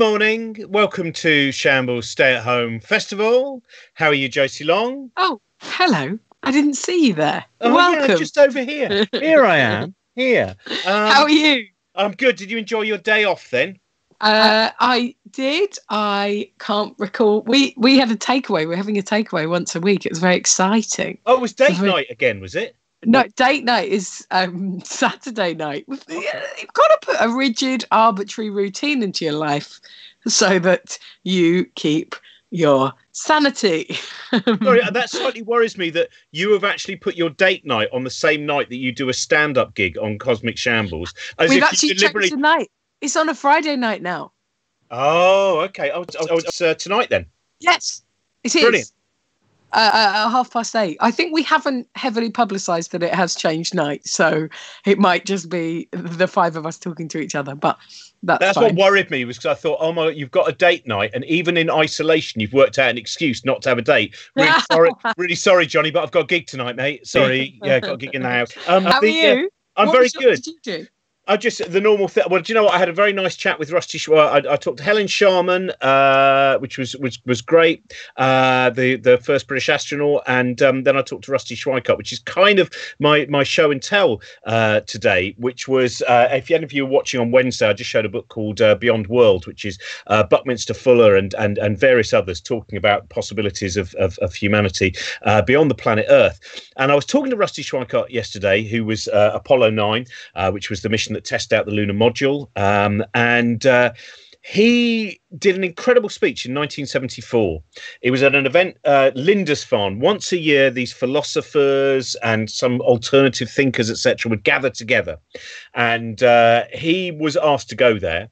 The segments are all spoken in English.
Good morning. Welcome to Shambles Stay at Home Festival. How are you, Josie Long? Oh, hello. I didn't see you there. Oh, Welcome. Yeah, just over here. Here I am. Here. Um, How are you? I'm good. Did you enjoy your day off then? Uh, I did. I can't recall. We we had a takeaway. We're having a takeaway once a week. It was very exciting. Oh, it was date night again, was it? No, date night is um, Saturday night. You've got to put a rigid, arbitrary routine into your life so that you keep your sanity. Sorry, that slightly worries me that you have actually put your date night on the same night that you do a stand-up gig on Cosmic Shambles. As We've if you actually checked tonight. It's on a Friday night now. Oh, okay. Oh, oh, uh, tonight then. Yes, it is. Brilliant. Uh, uh, at half past eight. I think we haven't heavily publicised that it has changed night, so it might just be the five of us talking to each other. But that's, That's what worried me was because I thought, oh my, you've got a date night, and even in isolation, you've worked out an excuse not to have a date. Really sorry, really sorry, Johnny, but I've got a gig tonight, mate. Sorry, yeah, got a gig in the house. Um, How are the, uh, you? I'm What very was good. I just the normal thing. Well, do you know what? I had a very nice chat with Rusty. Sh- I, I talked to Helen Sharman, uh, which was was was great. Uh, the the first British astronaut, and um, then I talked to Rusty Schweickart, which is kind of my my show and tell uh, today. Which was uh, if any of you are watching on Wednesday, I just showed a book called uh, Beyond World, which is uh, Buckminster Fuller and and and various others talking about possibilities of of, of humanity beyond the planet Earth. And I was talking to Rusty Schweickart yesterday, who was Apollo nine which was the mission that tested out the lunar module. Um, and uh, he did an incredible speech in 1974. It was at an event, uh, Lindisfarne. Once a year, these philosophers and some alternative thinkers, etc., would gather together. And uh, he was asked to go there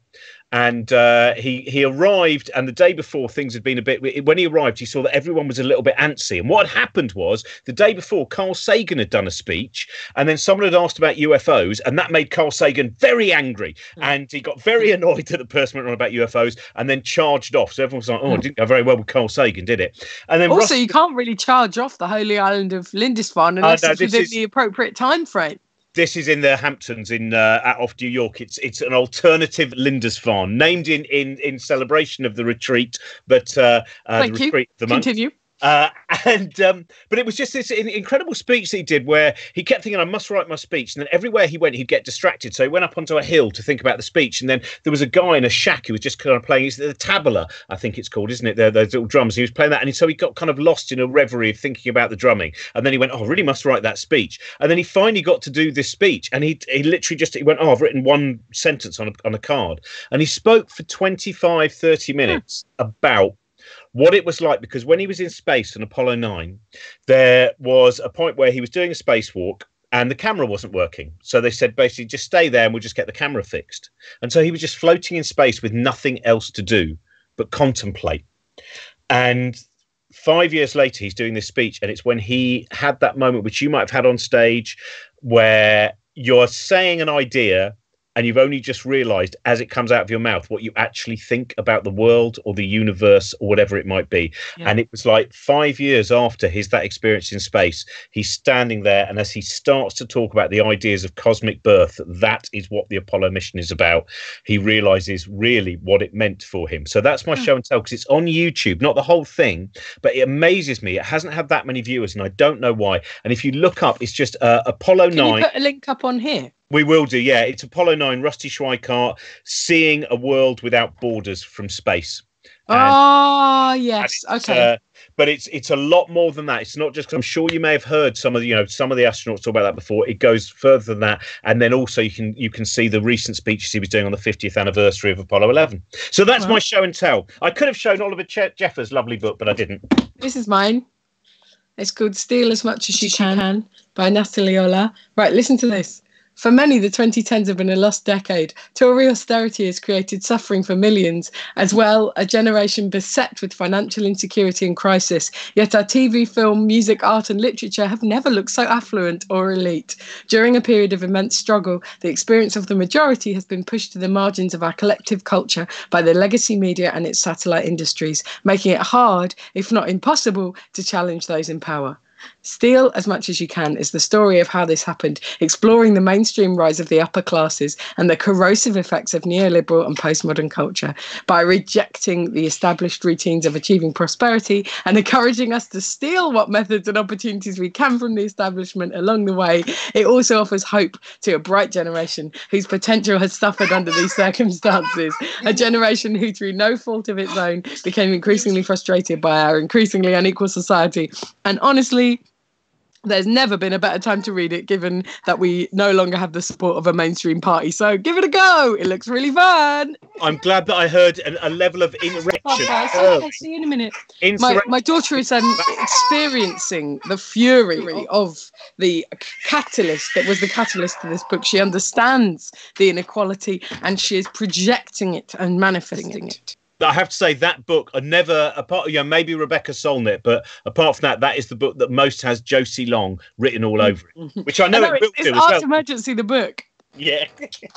and uh, he he arrived and the day before things had been a bit when he arrived he saw that everyone was a little bit antsy. And what had happened was the day before carl sagan had done a speech and then someone had asked about ufos and that made carl sagan very angry. And he got very annoyed that the person went on about ufos and then charged off. So everyone was like oh it didn't go very well with carl sagan did it? And then Also, Russ- you can't really charge off the holy island of Lindisfarne unless no, it's within is- the appropriate time frame. This is in the Hamptons in uh, out off New York. It's it's an alternative Lindisfarne named in in in celebration of the retreat, but uh, uh, the Thank you. retreat of the monks. Continue. Uh, and um, but it was just this incredible speech that he did where he kept thinking, I must write my speech. And then everywhere he went, he'd get distracted. So he went up onto a hill to think about the speech. And then there was a guy in a shack who was just kind of playing the tabla, I think it's called, isn't it? The, those little drums. He was playing that. And so he got kind of lost in a reverie of thinking about the drumming. And then he went, Oh, I really must write that speech. And then he finally got to do this speech. And he, he literally just he went, Oh, I've written one sentence on a, on a card. And he spoke for 25, 30 minutes about what it was like because when he was in space on Apollo 9, there was a point where he was doing a spacewalk and the camera wasn't working. So they said basically just stay there and we'll just get the camera fixed. And so he was just floating in space with nothing else to do but contemplate. And five years later, he's doing this speech, and it's when he had that moment, which you might have had on stage, where you're saying an idea and you've only just realized as it comes out of your mouth what you actually think about the world or the universe or whatever it might be Yeah. and it was like five years after his that experience in space he's standing there and as he starts to talk about the ideas of cosmic birth that is what the apollo mission is about he realizes really what it meant for him so that's my Hmm. show and tell because it's on youtube not the whole thing but it amazes me it hasn't had that many viewers and i don't know why and if you look up it's just uh, apollo Can 9 you put a link up on here? We will do, yeah. It's Apollo 9, Rusty Schweickart, seeing a world without borders from space. Ah, Oh, yes. Okay. uh, but it's it's a lot more than that. It's not just. I'm sure you may have heard some of the, you know some of the astronauts talk about that before. It goes further than that, and then also you can you can see the recent speeches he was doing on the 50th anniversary of Apollo 11. So that's my show and tell. I could have shown Oliver che- Jeffers' lovely book, but I didn't. This is mine. It's called Steal As Much As You Can by Nathalie Olah. Right, listen to this. For many, the 2010s have been a lost decade. Tory austerity has created suffering for millions, as well a generation beset with financial insecurity and crisis. Yet our TV, film, music, art, and literature have never looked so affluent or elite. During a period of immense struggle, the experience of the majority has been pushed to the margins of our collective culture by the legacy media and its satellite industries, making it hard, if not impossible, to challenge those in power. Steal as much as you can is the story of how this happened, exploring the mainstream rise of the upper classes and the corrosive effects of neoliberal and postmodern culture by rejecting the established routines of achieving prosperity and encouraging us to steal what methods and opportunities we can from the establishment along the way. It also offers hope to a bright generation whose potential has suffered under these circumstances, a generation who, through no fault of its own, became increasingly frustrated by our increasingly unequal society. And honestly, there's never been a better time to read it given that we no longer have the support of a mainstream party. So give it a go. It looks really fun. I'm glad that i heard a, a level of insurrection. I'll see you in a minute. My, my daughter is um, experiencing the fury of the catalyst that was the catalyst to this book. She understands the inequality and she is projecting it and manifesting it I have to say that book I never apart you know maybe Rebecca Solnit, but apart from that, that is the book that most has Josie Long written all over it, which I know, I know it will it's, do it's Art well. Emergency, the book. Yeah.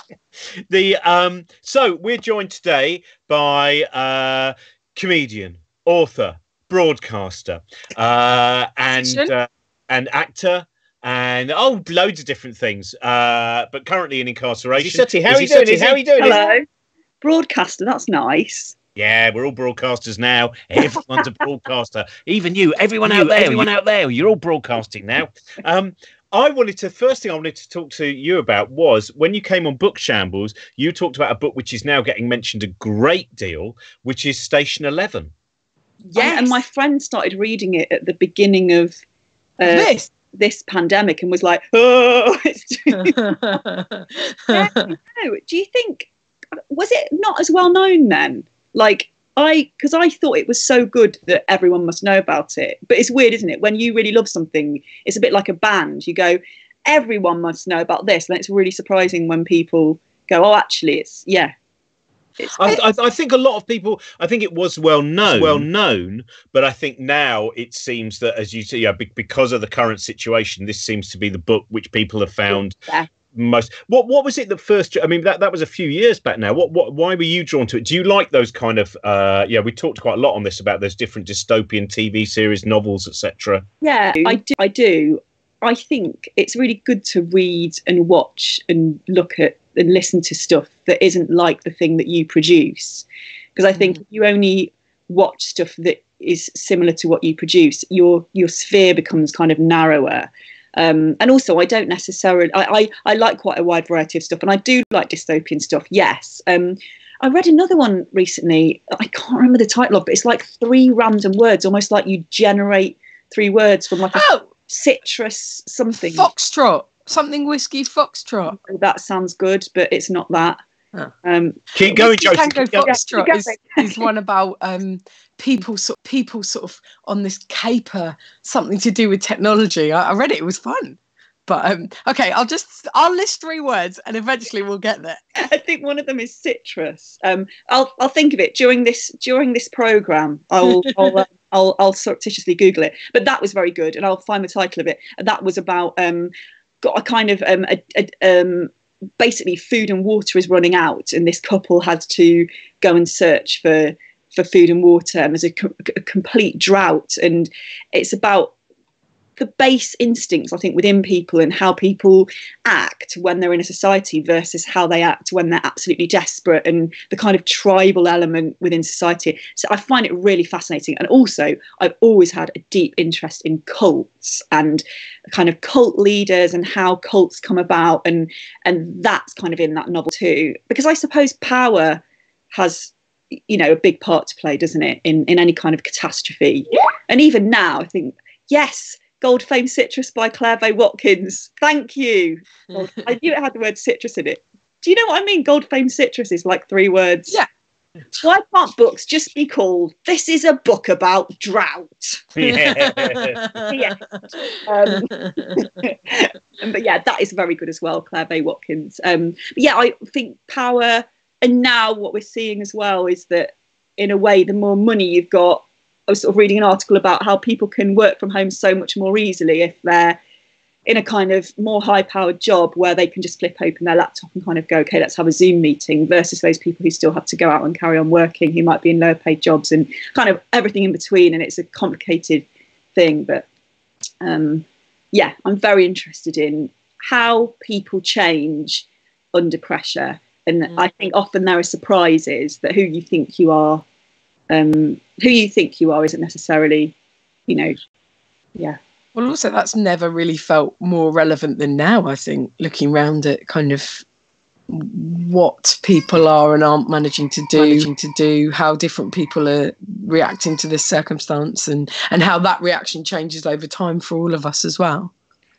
the um so we're joined today by uh comedian, author, broadcaster, uh and uh, and actor and oh loads of different things. Uh but currently in incarceration. Suttie, how are you doing? How are you doing? Hello. Broadcaster, that's nice. Yeah, we're all broadcasters now. Everyone's a broadcaster. Even you, everyone out there, everyone out there, you're all broadcasting now. Um, I wanted to first thing I wanted to talk to you about was when you came on Book Shambles, you talked about a book which is now getting mentioned a great deal, which is Station Eleven. Yeah, yes. and my friend started reading it at the beginning of uh, this this pandemic and was like, "Oh, yeah, do you think was it not as well known then? Like I, because I thought it was so good that everyone must know about it. But it's weird, isn't it? When you really love something, it's a bit like a band. You go, everyone must know about this, and it's really surprising when people go, oh, actually, it's yeah. It's, I, I, I, think a lot of people. I think it was well known, well known, but I think now it seems that, as you say, yeah, because of the current situation, this seems to be the book which people have found yeah most what what was it that first i mean that that was a few years back now. What what why were you drawn to it? Do you like those kind of uh yeah we talked quite a lot on this about those different dystopian tv series novels etc yeah i do i do. I think it's really good to read and watch and look at and listen to stuff that isn't like the thing that you produce. Because i think mm. you only watch stuff that is similar to what you produce your your sphere becomes kind of narrower um, and also, I don't necessarily. I, I, I like quite a wide variety of stuff, and I do like dystopian stuff. Yes. Um, I read another one recently. I can't remember the title of, but it's like three random words, almost like you generate three words from like a oh, citrus something. Foxtrot, something whiskey foxtrot. Oh, that sounds good, but it's not that. Oh. Um, Keep going, Josie. Tango Foxtrot is, is one about um, people sort people sort of on this caper something to do with technology. I, I read it; it was fun. But um, okay, I'll just I'll list three words and eventually we'll get there. I think one of them is citrus. Um, I'll I'll think of it during this during this program. I'll I'll, uh, I'll, I'll surreptitiously Google it. But that was very good, and I'll find the title of it. And that was about um, got a kind of um, a, a, um, basically food and water is running out, and this couple had to go and search for for food and water, and there's a, co- a complete drought. And it's about the base instincts, I think, within people and how people act when they're in a society versus how they act when they're absolutely desperate and the kind of tribal element within society. So I find it really fascinating. And also, I've always had a deep interest in cults and kind of cult leaders and how cults come about. And, and that's kind of in that novel too, because I suppose power has you know a big part to play doesn't it in in any kind of catastrophe. And even now i think yes gold flame citrus by claire Vaye watkins. Thank you. I knew it had the word citrus in it. Do you know what i mean? Gold flame citrus is like three words. Yeah. Why can't books just be called this is a book about drought yeah, yeah. Um, but yeah that is very good as well claire Vaye watkins. Um, yeah i think power and now what we're seeing as well is that in a way the more money you've got i was sort of reading an article about how people can work from home so much more easily if they're in a kind of more high powered job where they can just flip open their laptop and kind of go okay let's have a zoom meeting versus those people who still have to go out and carry on working who might be in lower paid jobs and kind of everything in between and it's a complicated thing but um, yeah, I'm very interested in how people change under pressure. And Mm. I think often there are surprises that who you think you are, um, who you think you are, isn't necessarily, you know, yeah. Well, also that's never really felt more relevant than now. I think looking round at kind of what people are and aren't managing to do, managing to do, how different people are reacting to this circumstance, and and how that reaction changes over time for all of us as well.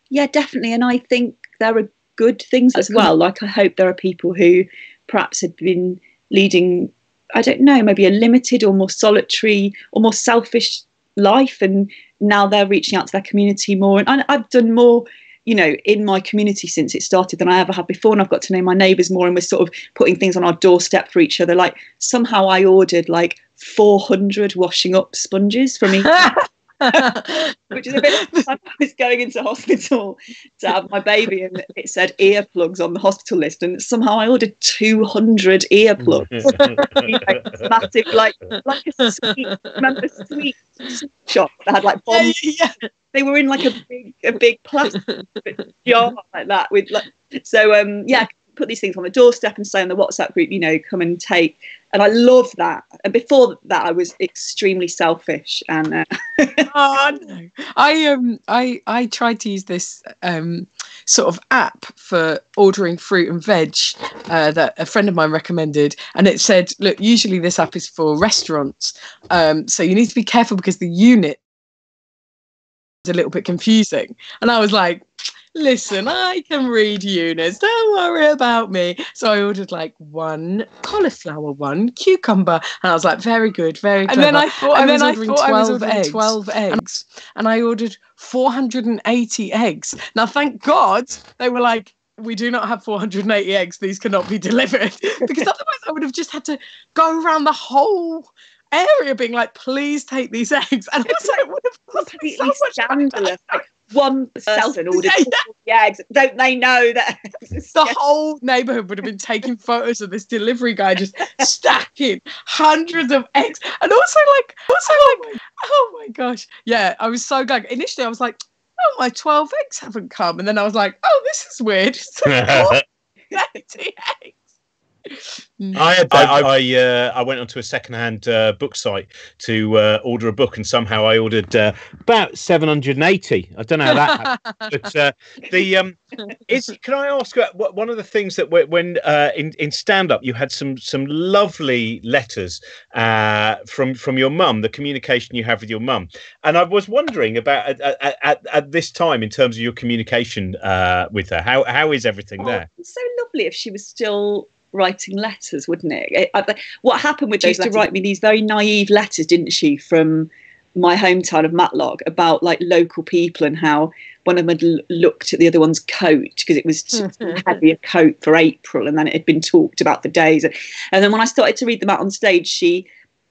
Yeah, definitely. And I think there are good things as well. Like I hope there are people who perhaps had been leading, I don't know, maybe a limited or more solitary or more selfish life, and now they're reaching out to their community more. And I've done more, you know, in my community since it started than I ever have before. And I've got to know my neighbours more, and we're sort of putting things on our doorstep for each other. Like somehow I ordered like 400 washing up sponges from each which is a bit like I was going into hospital to have my baby and it said earplugs on the hospital list and somehow I ordered 200 earplugs. You massive like like a sweet remember sweet shop that had like yeah, bombs? yeah, they were in like a big a big plastic jar like that with like so um yeah put these things on the doorstep and say on the WhatsApp group you know come and take. And I love that. And before that I was extremely selfish and uh, oh no. I um i i tried to use this um sort of app for ordering fruit and veg uh, that a friend of mine recommended. And it said look usually this app is for restaurants. Um so you need to be careful because the unit is a little bit confusing. And i was like listen i can read units don't worry about me so i ordered like one cauliflower one cucumber and i was like very good very good. And then. I thought and I then was I ordering thought I was 12 ordering eggs. 12 eggs and I ordered 480 eggs. Now, thank God they were like, we do not have 480 eggs. These cannot be delivered. because otherwise, I would have just had to go around the whole area being like, please take these eggs. And it would have cost me completely so much scandalous. Like one person ordered Yeah, all the eggs. Don't they know that? the whole neighborhood would have been taking photos of this delivery guy just stacking hundreds of eggs. And also like also oh like oh my gosh. Yeah i was so glad. Initially i was like oh my 12 eggs haven't come. And then i was like oh this is weird. It's like 80 eggs I had that. I I, uh, I went onto a secondhand uh, book site to uh, order a book, and somehow I ordered uh, about seven hundred and eighty. I don't know how that happened, but uh, the um, is. Can I ask uh, what- one of the things that when- when uh, in in stand up you had some some lovely letters uh, from from your mum, the communication you have with your mum, and I was wondering about at, at, at, at this time in terms of your communication uh, with her. How how is everything Oh, there? it's so lovely if she was still writing letters, wouldn't it? It- I- what happened with she used to write me these very naive letters, didn't she, from my hometown of Matlock about like local people and how one of them had l- looked at the other one's coat because it was heavy a coat for April, and then it had been talked about for days. And then when I started to read them out on stage, she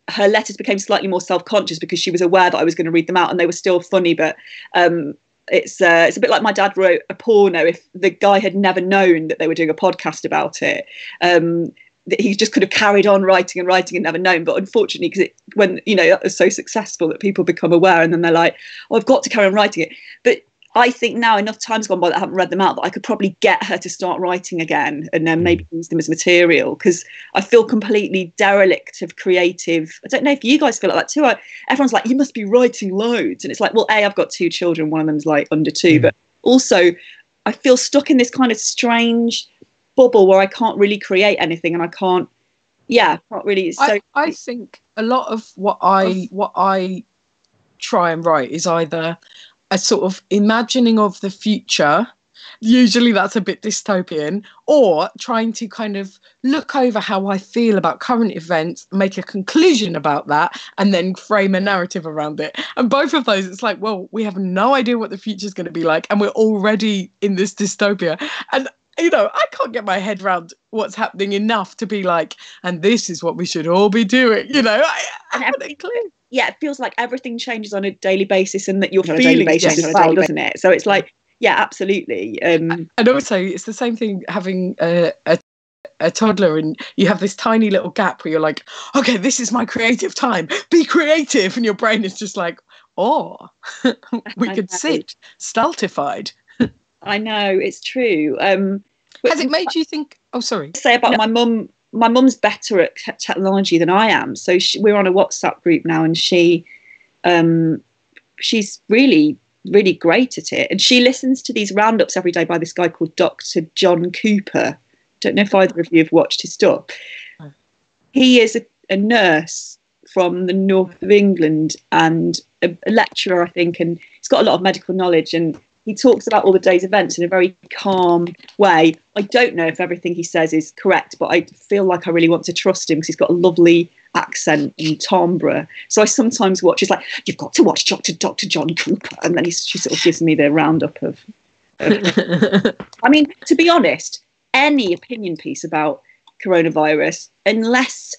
her letters became slightly more self-conscious because she was aware that I was going to read them out, and they were still funny, but um, it's uh, it's a bit like my dad wrote a porno. If the guy had never known that they were doing a podcast about it, um, that he just could have carried on writing and writing and never known. But unfortunately, because it when you know that was so successful that people become aware, and then they're like, "Oh, I've got to carry on writing it." But I think now enough time's gone by that I haven't read them out that I could probably get her to start writing again and then maybe use them as material because I feel completely derelict of creative. I don't know if you guys feel like that too. I, everyone's like, you must be writing loads. And it's like, well, A, I've got two children, one of them's like under two, Mm. but also I feel stuck in this kind of strange bubble where I can't really create anything and I can't, yeah, not really. So, I, I think a lot of what I what I try and write is either a sort of imagining of the future. Usually that's a bit dystopian, or trying to kind of look over how I feel about current events, make a conclusion about that, and then frame a narrative around it. And both of those, it's like, well, we have no idea what the future is going to be like, and we're already in this dystopia. And you know, I can't get my head around what's happening enough to be like, and this is what we should all be doing. You know, I, I haven't a clue. Yeah, it feels like everything changes on a daily basis and that your On a daily feelings basis change as on a well, daily doesn't it? So it's like, yeah, absolutely. Um, And also, it's the same thing having a, a a toddler and you have this tiny little gap where you're like, okay, this is my creative time. Be creative, and your brain is just like, oh, we I could know. sit stultified. I know it's true. Um, Has it made you think? Oh, sorry. say about my mum my mum's better at technology than i am. So she, we're on a whatsapp group now and she um she's really really great at it. And she listens to these roundups every day by this guy called dr john cooper. Don't know if either of you have watched his stuff. He is a, a nurse from the north of england and a, a lecturer i think and he's got a lot of medical knowledge and he talks about all the day's events in a very calm way. I don't know if everything he says is correct, but I feel like I really want to trust him because he's got a lovely accent and timbre. So I sometimes watch. He's like, "You've got to watch Doctor Doctor John Cooper," and then he she sort of gives me the roundup of. of I mean, to be honest, any opinion piece about coronavirus, unless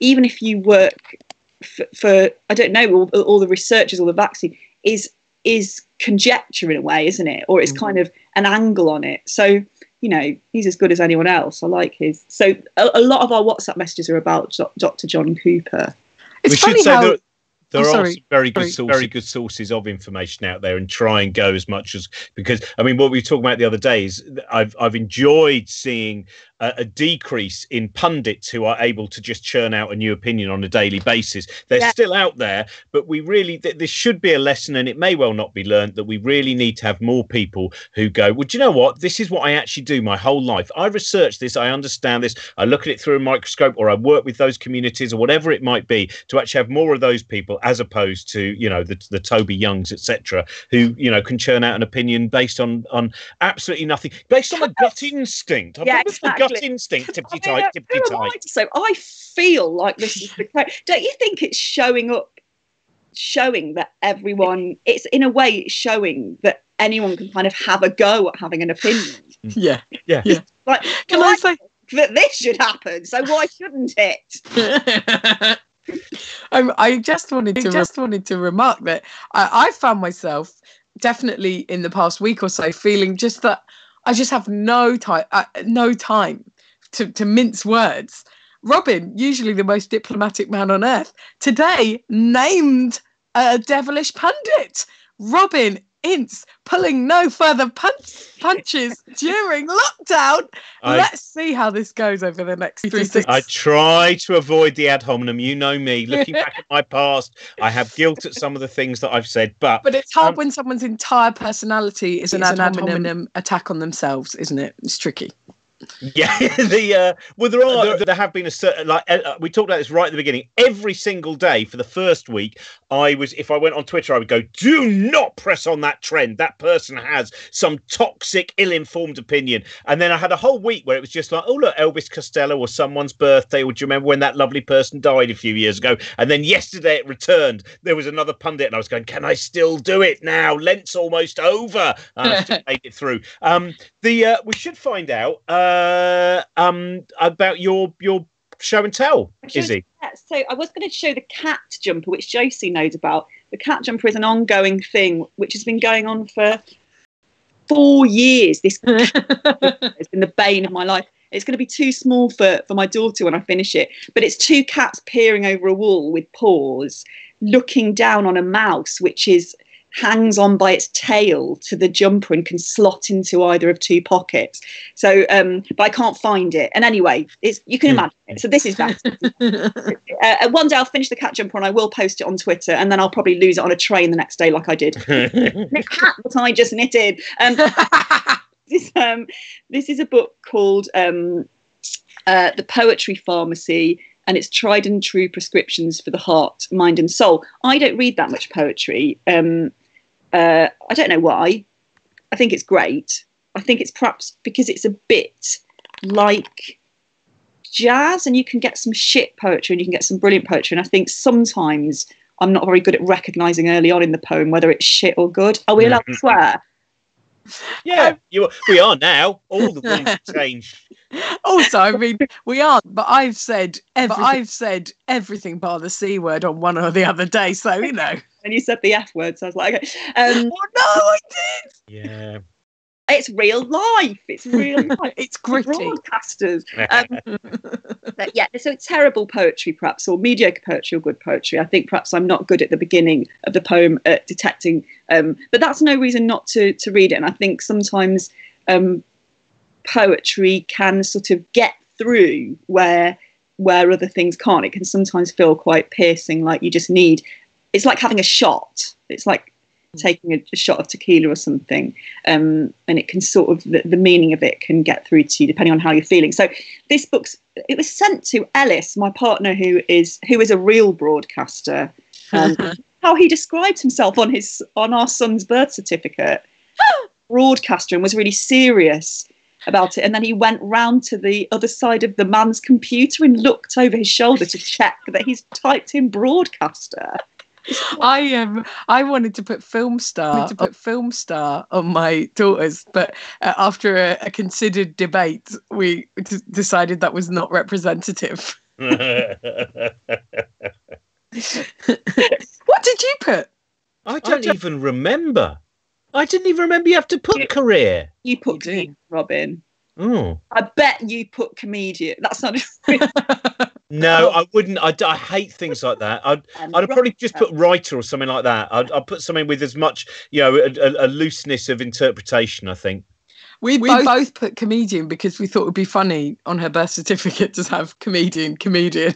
even if you work for, for I don't know, all, all the researchers, all the vaccine is is conjecture in a way, isn't it? Or it's Mhm. kind of an angle on it. So you know, he's as good as anyone else. I like his. So a, a lot of our WhatsApp messages are about Do- Dr. John Cooper. It's we funny should say how. that there Oh, are sorry. some very good, Sorry. sources, very good sources of information out there, and try and go as much as because I mean, what we were talking about the other day is I've I've enjoyed seeing a, a decrease in pundits who are able to just churn out a new opinion on a daily basis. They're Yeah. still out there, but we really th- this should be a lesson, and it may well not be learned that we really need to have more people who go, well, do you know what? This is what I actually do my whole life. I research this, I understand this, I look at it through a microscope, or I work with those communities, or whatever it might be, to actually have more of those people as opposed to you know the the Toby Youngs, etc., who you know can churn out an opinion based on on absolutely nothing, based on a gut instinct. I've Yeah, got the gut instinct, tippity I mean, tight, tippity I tight. to say? I feel like this is the case. Don't you think it's showing up, showing that everyone? It's in a way showing that anyone can kind of have a go at having an opinion. Mm. Yeah. Yeah. Like, Can well, I say? that this should happen, so why shouldn't it? um, I just wanted to just wanted to remark that I, I found myself definitely in the past week or so feeling just that I just have no time, uh, no time to, to mince words. Robin, usually the most diplomatic man on earth, today named a devilish pundit. Robin Ince pulling no further punch, punches during lockdown. I- Let's see how this goes over the next three six. I try to avoid the ad hominem. You know me. Looking back at my past, I have guilt at some of the things that I've said, but But it's hard Um, when someone's entire personality is an, ad, an ad hominem attack on themselves, isn't it? It's tricky. Yeah, the uh, well, there are there have been a certain like uh, we talked about this right at the beginning. Every single day for the first week, I was if I went on Twitter, I would go, "Do not press on that trend. That person has some toxic, ill-informed opinion." And then I had a whole week where it was just like, "Oh look, Elvis Costello or someone's birthday." Or do you remember when that lovely person died a few years ago? And then yesterday it returned. There was another pundit, and I was going, "Can I still do it now? Lent's almost over." I still made it through. Um, the uh, we should find out uh, um, about your your show and tell, Isy. Yeah, so I was going to show the cat jumper, which Josie knows about. The cat jumper is an ongoing thing which has been going on for four years. This has been the bane of my life. It's going to be too small for, for my daughter when I finish it, but it's two cats peering over a wall with paws, looking down on a mouse, which is hangs on by its tail to the jumper and can slot into either of two pockets. So, um, but I can't find it. And anyway, it's you can Hmm. imagine it. So this is that. uh, one day I'll finish the cat jumper and I will post it on Twitter, and then I'll probably lose it on a train the next day, like I did. the cat that I just knitted. Um, this, um, this is a book called um, uh, The Poetry Pharmacy, and it's tried and true prescriptions for the heart, mind, and soul. I don't read that much poetry. Um, uh, I don't know why. I think it's great. I think it's perhaps because it's a bit like jazz, and you can get some shit poetry and you can get some brilliant poetry. And I think sometimes I'm not very good at recognizing early on in the poem whether it's shit or good. Are we allowed to swear? yeah, you we are now. All the rules have changed. also, I mean, we aren't, but I've said, but I've said everything bar the c word on one or the other day. So you know. And you said the F word, so I was like, okay. Um, oh no, I did. Yeah. it's real life. It's real life. it's gritty. Broadcasters. Um, but yeah, so terrible poetry, perhaps, or mediocre poetry or good poetry. I think perhaps I'm not good at the beginning of the poem at detecting, um, but that's no reason not to to read it. And I think sometimes um, poetry can sort of get through where where other things can't. It can sometimes feel quite piercing, like you just need. It's like having a shot. It's like taking a, a, shot of tequila or something um, and it can sort of the, the, meaning of it can get through to you depending on how you're feeling. So this book's it was sent to elis my partner who is who is a real broadcaster um, how he described himself on his on our son's birth certificate. Broadcaster and was really serious about it and then he went round to the other side of the man's computer and looked over his shoulder to check that he's typed in broadcaster I am. Um, I wanted to put film star to put film star on my daughters, but uh, after a, a, considered debate, we t- decided that was not representative. what did you put? I don't I even remember. I didn't even remember you have to put career. You put you Robin. Oh. I bet you put comedian. That's not. no, oh. I wouldn't. I, I hate things like that. I'd, I'd probably just put writer or something like that. I'd, I'd put something with as much, you know, a, a, a looseness of interpretation. I think. We, we both, both put comedian because we thought it would be funny on her birth certificate to have comedian, comedian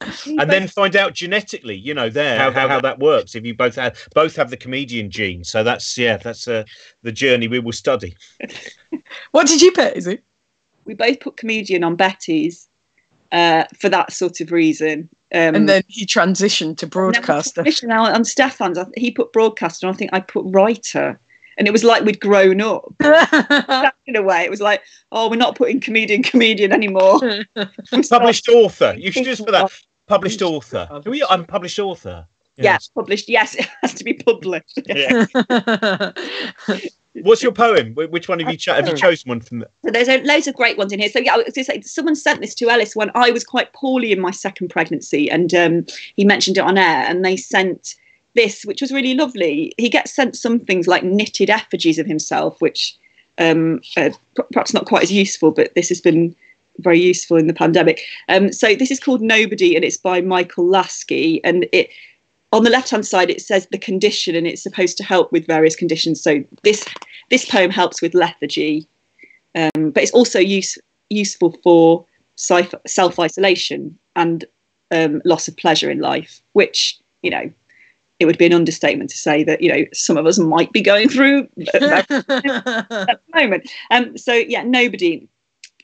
and then find out genetically, you know, there how, how, how, that works. If you both have both have the comedian gene, so that's yeah, that's uh, the journey we will study. what did you put? Is it? We both put comedian on Betty's uh, for that sort of reason. Um, and then he transitioned to broadcaster. Now on Stefan's, he put broadcaster, and I think I put writer. And it was like we'd grown up. in a way, it was like, oh, we're not putting comedian, comedian anymore. Published author. You should just put that published author. Are you? I'm published author. Yes. yes, published. Yes, it has to be published. Yeah. What's your poem? Which one have you cho- have you chosen one from? The- so there's loads of great ones in here. So yeah, I was going to say someone sent this to Elis when I was quite poorly in my second pregnancy, and um, he mentioned it on air, and they sent this, which was really lovely. He gets sent some things like knitted effigies of himself, which um, uh, perhaps not quite as useful, but this has been very useful in the pandemic. Um, so this is called Nobody, and it's by Michael Laskey, and it on the left hand side it says the condition, and it's supposed to help with various conditions. So this this poem helps with lethargy, um, but it's also use, useful for self isolation and um, loss of pleasure in life, which you know it would be an understatement to say that you know some of us might be going through at, the moment. Um, so yeah, nobody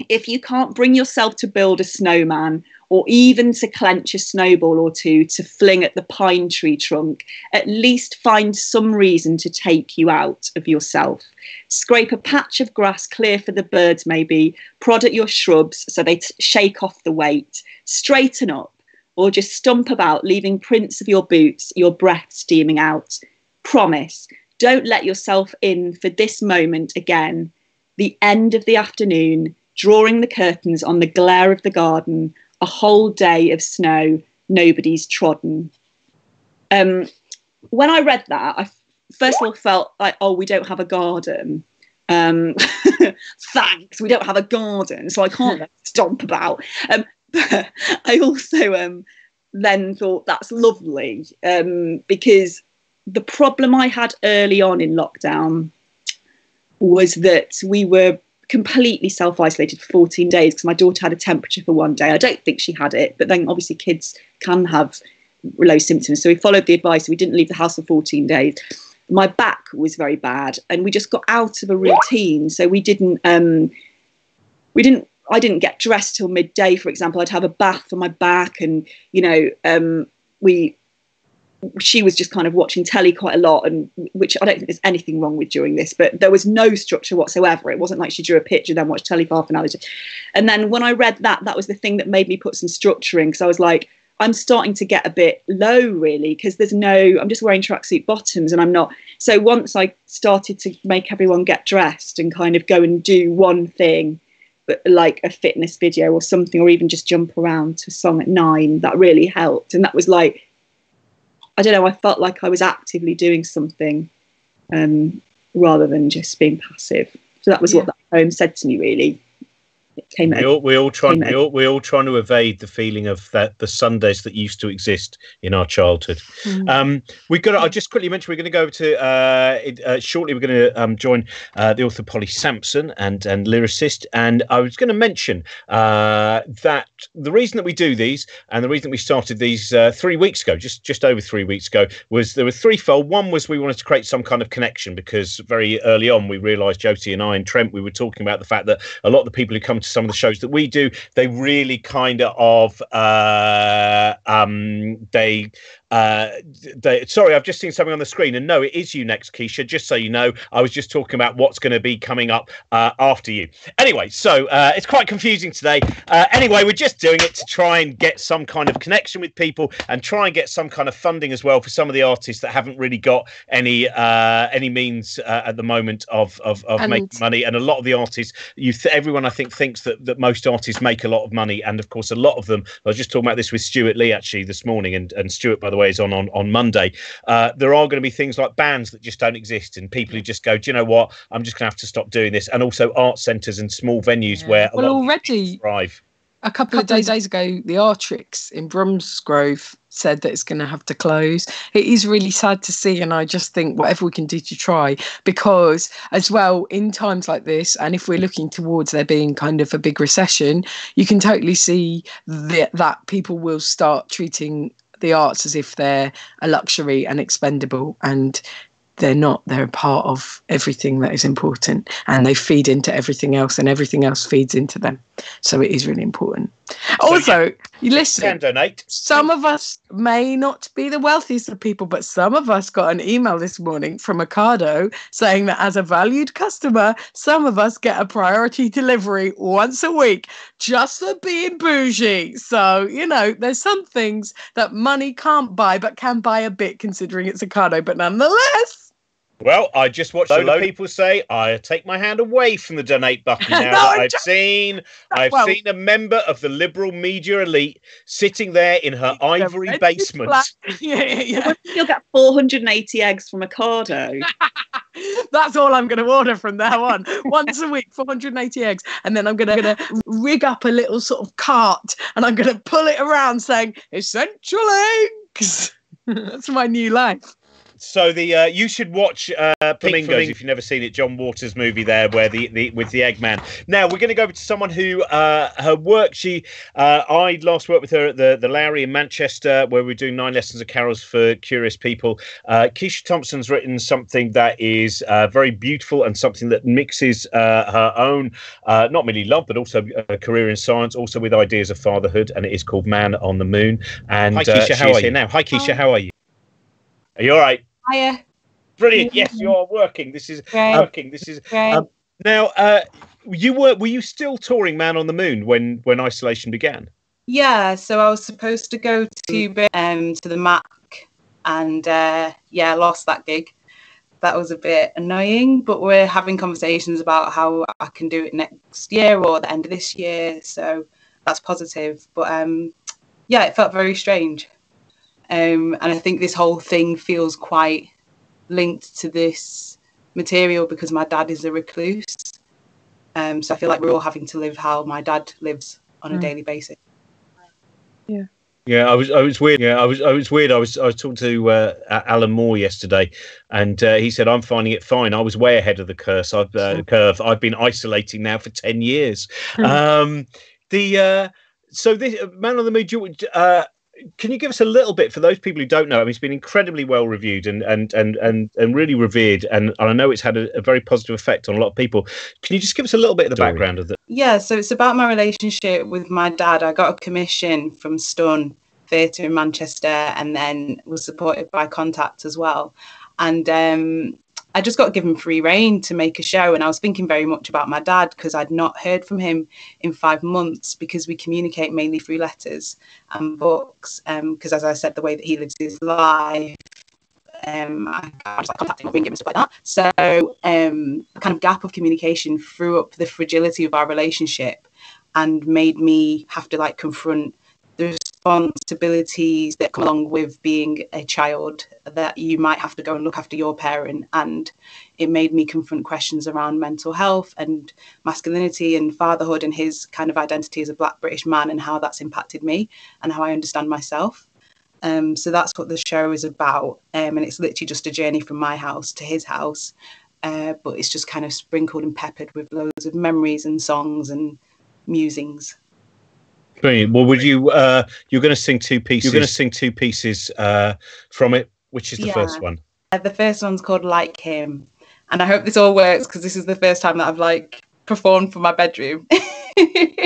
if you can't bring yourself to build a snowman or even to clench a snowball or two to fling at the pine tree trunk, at least find some reason to take you out of yourself. Scrape a patch of grass clear for the birds, maybe, prod at your shrubs so they t- shake off the weight, straighten up, or just stump about, leaving prints of your boots, your breath steaming out. Promise, don't let yourself in for this moment again. The end of the afternoon, drawing the curtains on the glare of the garden, a whole day of snow, nobody's trodden. Um, when I read that, I first of all felt like, oh, we don't have a garden. Um, thanks, we don't have a garden, so I can't stomp about. Um, but I also um, then thought that's lovely um, because the problem I had early on in lockdown was that we were completely self isolated for 14 days because my daughter had a temperature for one day. I don't think she had it, but then obviously kids can have low symptoms. So we followed the advice. We didn't leave the house for 14 days. My back was very bad, and we just got out of a routine. So we didn't, um, we didn't. I didn't get dressed till midday, for example. I'd have a bath for my back, and you know, um, we she was just kind of watching telly quite a lot and which i don't think there's anything wrong with during this but there was no structure whatsoever. It wasn't like she drew a picture then watched telly for half an hour. And then when i read that that was the thing that made me put some structure in because i was like i'm starting to get a bit low really because there's no i'm just wearing tracksuit bottoms and i'm not. So once i started to make everyone get dressed and kind of go and do one thing but like a fitness video or something or even just jump around to a song at nine that really helped. And that was like I don't know, I felt like I was actively doing something. Um, rather than just being passive. So that was Yeah. what that poem said to me. Really, came We all, we all trying we all, we all trying to evade the feeling of that the Sundays that used to exist in our childhood. Mm. Um, we've got. I just quickly mentioned we're going to go over to uh, it- uh, shortly. We're going to um, join uh, the author Polly Samson and and lyricist. And I was going to mention uh, that the reason that we do these and the reason that we started these uh, three weeks ago, just just over three weeks ago, was there were threefold. One was we wanted to create some kind of connection because very early on we realised Josie and I and Trent we were talking about the fact that a lot of the people who come to some of the shows that we do, they really kind of uh, um, they uh, they, sorry, I've just seen something on the screen, and no, it is you next, Keisha. Just so you know, I was just talking about what's going to be coming up uh, after you. Anyway, so uh, it's quite confusing today. Uh, anyway, we're just doing it to try and get some kind of connection with people and try and get some kind of funding as well for some of the artists that haven't really got any uh, any means uh, at the moment of of, of And- making money. And a lot of the artists, you th- everyone I think thinks that that most artists make a lot of money, and of course a lot of them. I was just talking about this with Stewart Lee actually this morning, and and Stewart by the way is on on on Monday. Uh, there are going to be things like bands that just don't exist, and people who just go, do you know what? I'm just going to have to stop doing this, and also art centres and small venues Yeah. where Well, already- thrive. A couple of days, days ago, the Artrix in Bromsgrove said that it's going to have to close. It is really sad to see, and I just think whatever we can do to try, because as well in times like this, and if we're looking towards there being kind of a big recession, you can totally see that that people will start treating the arts as if they're a luxury and expendable and they're not they're a part of everything that is important and they feed into everything else and everything else feeds into them so it is really important also you Can listen donate. some of us may not be the wealthiest of people, but some of us got an email this morning from Ocado saying that as a valued customer, some of us get a priority delivery once a week just for being bougie. So, you know, there's some things that money can't buy, but can buy a bit considering it's Ocado. But nonetheless, Well, I just watched a load of people say, "I take my hand away from the donate button now No, that I'm I've just- seen, I've Well- seen a member of the liberal media elite sitting there in her ivory basement." yeah, yeah, yeah. You'll get 480 eggs from Ocado. That's all I'm going to order from now on. Once a week, 480 eggs. And then I'm going to rig up a little sort of cart and I'm going to pull it around saying, Essential eggs. That's my new life. So the uh, you should watch uh, Flamingos if you've never seen it. John Waters movie there, where the, the with the Eggman. Now we're going to go over to someone who uh, her work. She uh, I last worked with her at the the Lowry in Manchester, where we're doing nine lessons of carols for curious people. Uh, Keisha Thompson's written something that is uh, very beautiful and something that mixes uh, her own uh, not merely love but also a career in science, also with ideas of fatherhood, and it is called Man on the Moon. And Hi, Keisha, she's how are here you? now? Hi Keisha, Hi. how are you? Are you all right? Hiya. Brilliant. Yes, you are working. This is working. This is um, now. Uh, you were were you still touring Man on the Moon when when isolation began? yeah, so I was supposed to go to um to the Mac, and uh, yeah, lost that gig. That was a bit annoying, but we're having conversations about how I can do it next year or the end of this year, so that's positive. But um, yeah, it felt very strange, um, and I think this whole thing feels quite linked to this material because my dad is a recluse. Um, so I feel like we're all having to live how my dad lives on a Mm. daily basis. Yeah, Yeah, I was. I was weird. Yeah, I was. I was weird. I was. I was talking to uh, Alan Moore yesterday, and uh, he said I'm finding it fine. I was way ahead of the curse. I've uh, Sure. curve. I've been isolating now for ten years. Hmm. um, the uh, so this Man on the Moon. Do you- can you give us a little bit for those people who don't know? I mean, it's been incredibly well reviewed and and and and, and really revered, and, and I know it's had a, a very positive effect on a lot of people. Can you just give us a little bit of the Story. background of that? Yeah, so it's about my relationship with my dad. I got a commission from Stun Theatre in Manchester and then was supported by Contact as well. And um, I just got given free reign to make a show. And I was thinking very much about my dad because I'd not heard from him in five months because we communicate mainly through letters and books. Because, as I said, the way that he lives his life um, I was like contacting him, and stuff like that. So um, kind of gap of communication threw up the fragility of our relationship and made me have to like confront the responsibilities that come along with being a child that you might have to go and look after your parent. And it made me confront questions around mental health and masculinity and fatherhood and his kind of identity as a black british man and how that's impacted me and how i understand myself. Um, so that's what the show is about. Um, and it's literally just a journey from my house to his house. Uh, but it's just kind of sprinkled and peppered with loads of memories and songs and musings Brilliant. Well, would you? Uh, you're going to sing two pieces. You're going to sing two pieces uh, from it. Which is the Yeah. first one? Uh, the first one's called Like Him. And I hope this all works because this is the first time that I've like performed for my bedroom.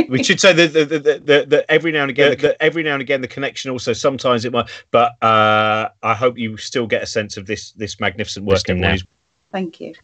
We should say that, that, that, that, that every now and again, that every now and again, the connection also sometimes it might. But uh, I hope you still get a sense of this this magnificent work now. Thank you.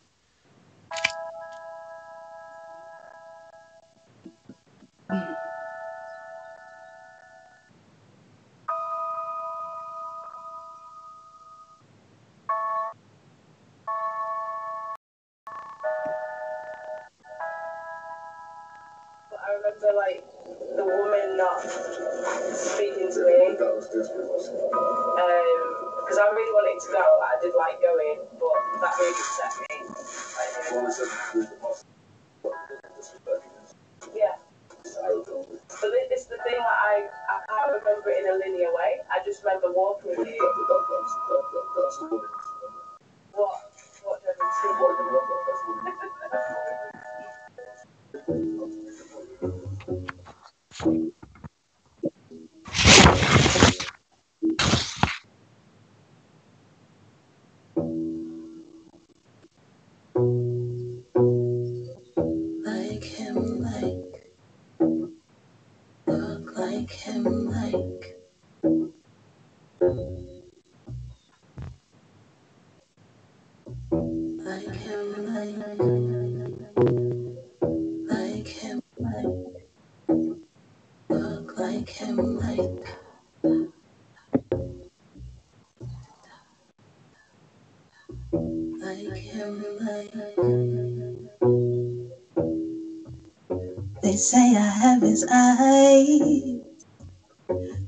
Say I have his eyes,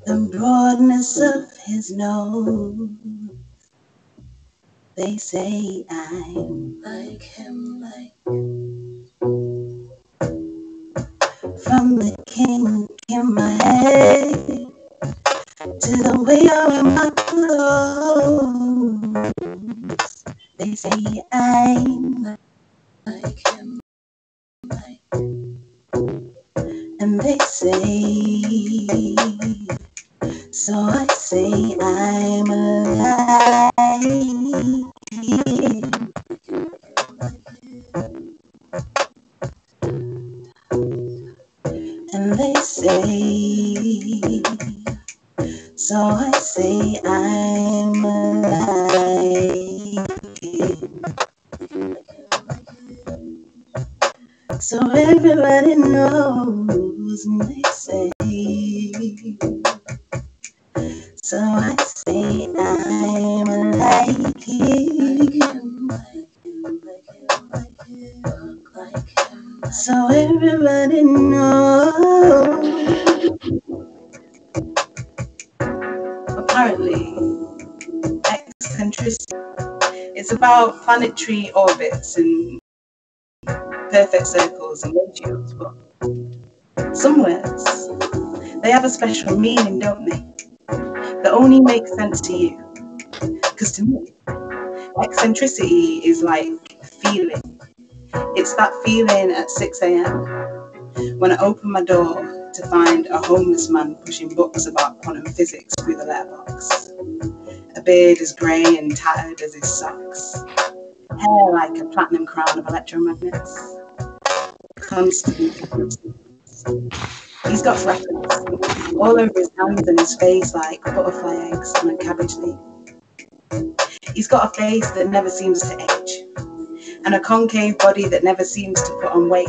the broadness of his nose. They say I'm like him, like and they say, so I say I'm alive. And they say, so I say planetary orbits and perfect circles and ratios, but some words they have a special meaning, don't they? That only make sense to you. Because to me, eccentricity is like feeling. It's that feeling at 6 a.m. when I open my door to find a homeless man pushing books about quantum physics through the letterbox. A beard as grey and tattered as his socks. Hair like a platinum crown of electromagnets. Constant. He's got freckles all over his hands and his face like butterfly eggs on a cabbage leaf. He's got a face that never seems to age, and a concave body that never seems to put on weight.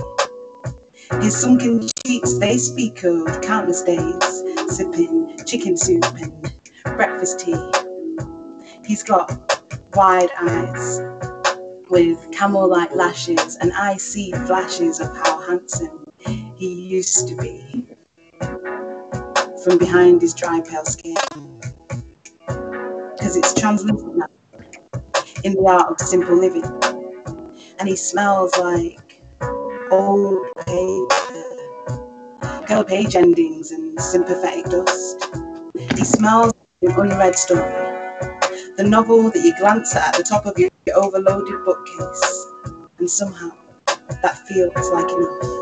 His sunken cheeks, they speak of countless days, sipping chicken soup and breakfast tea. He's got wide eyes with camel like lashes, and I see flashes of how handsome he used to be. from behind his dry pale skin. Because it's translucent now in the art of simple living. And he smells like old paper, girl page endings and sympathetic dust. He smells like an unread story, the novel that you glance at at the top of your overloaded bookcase, and somehow that feels like enough.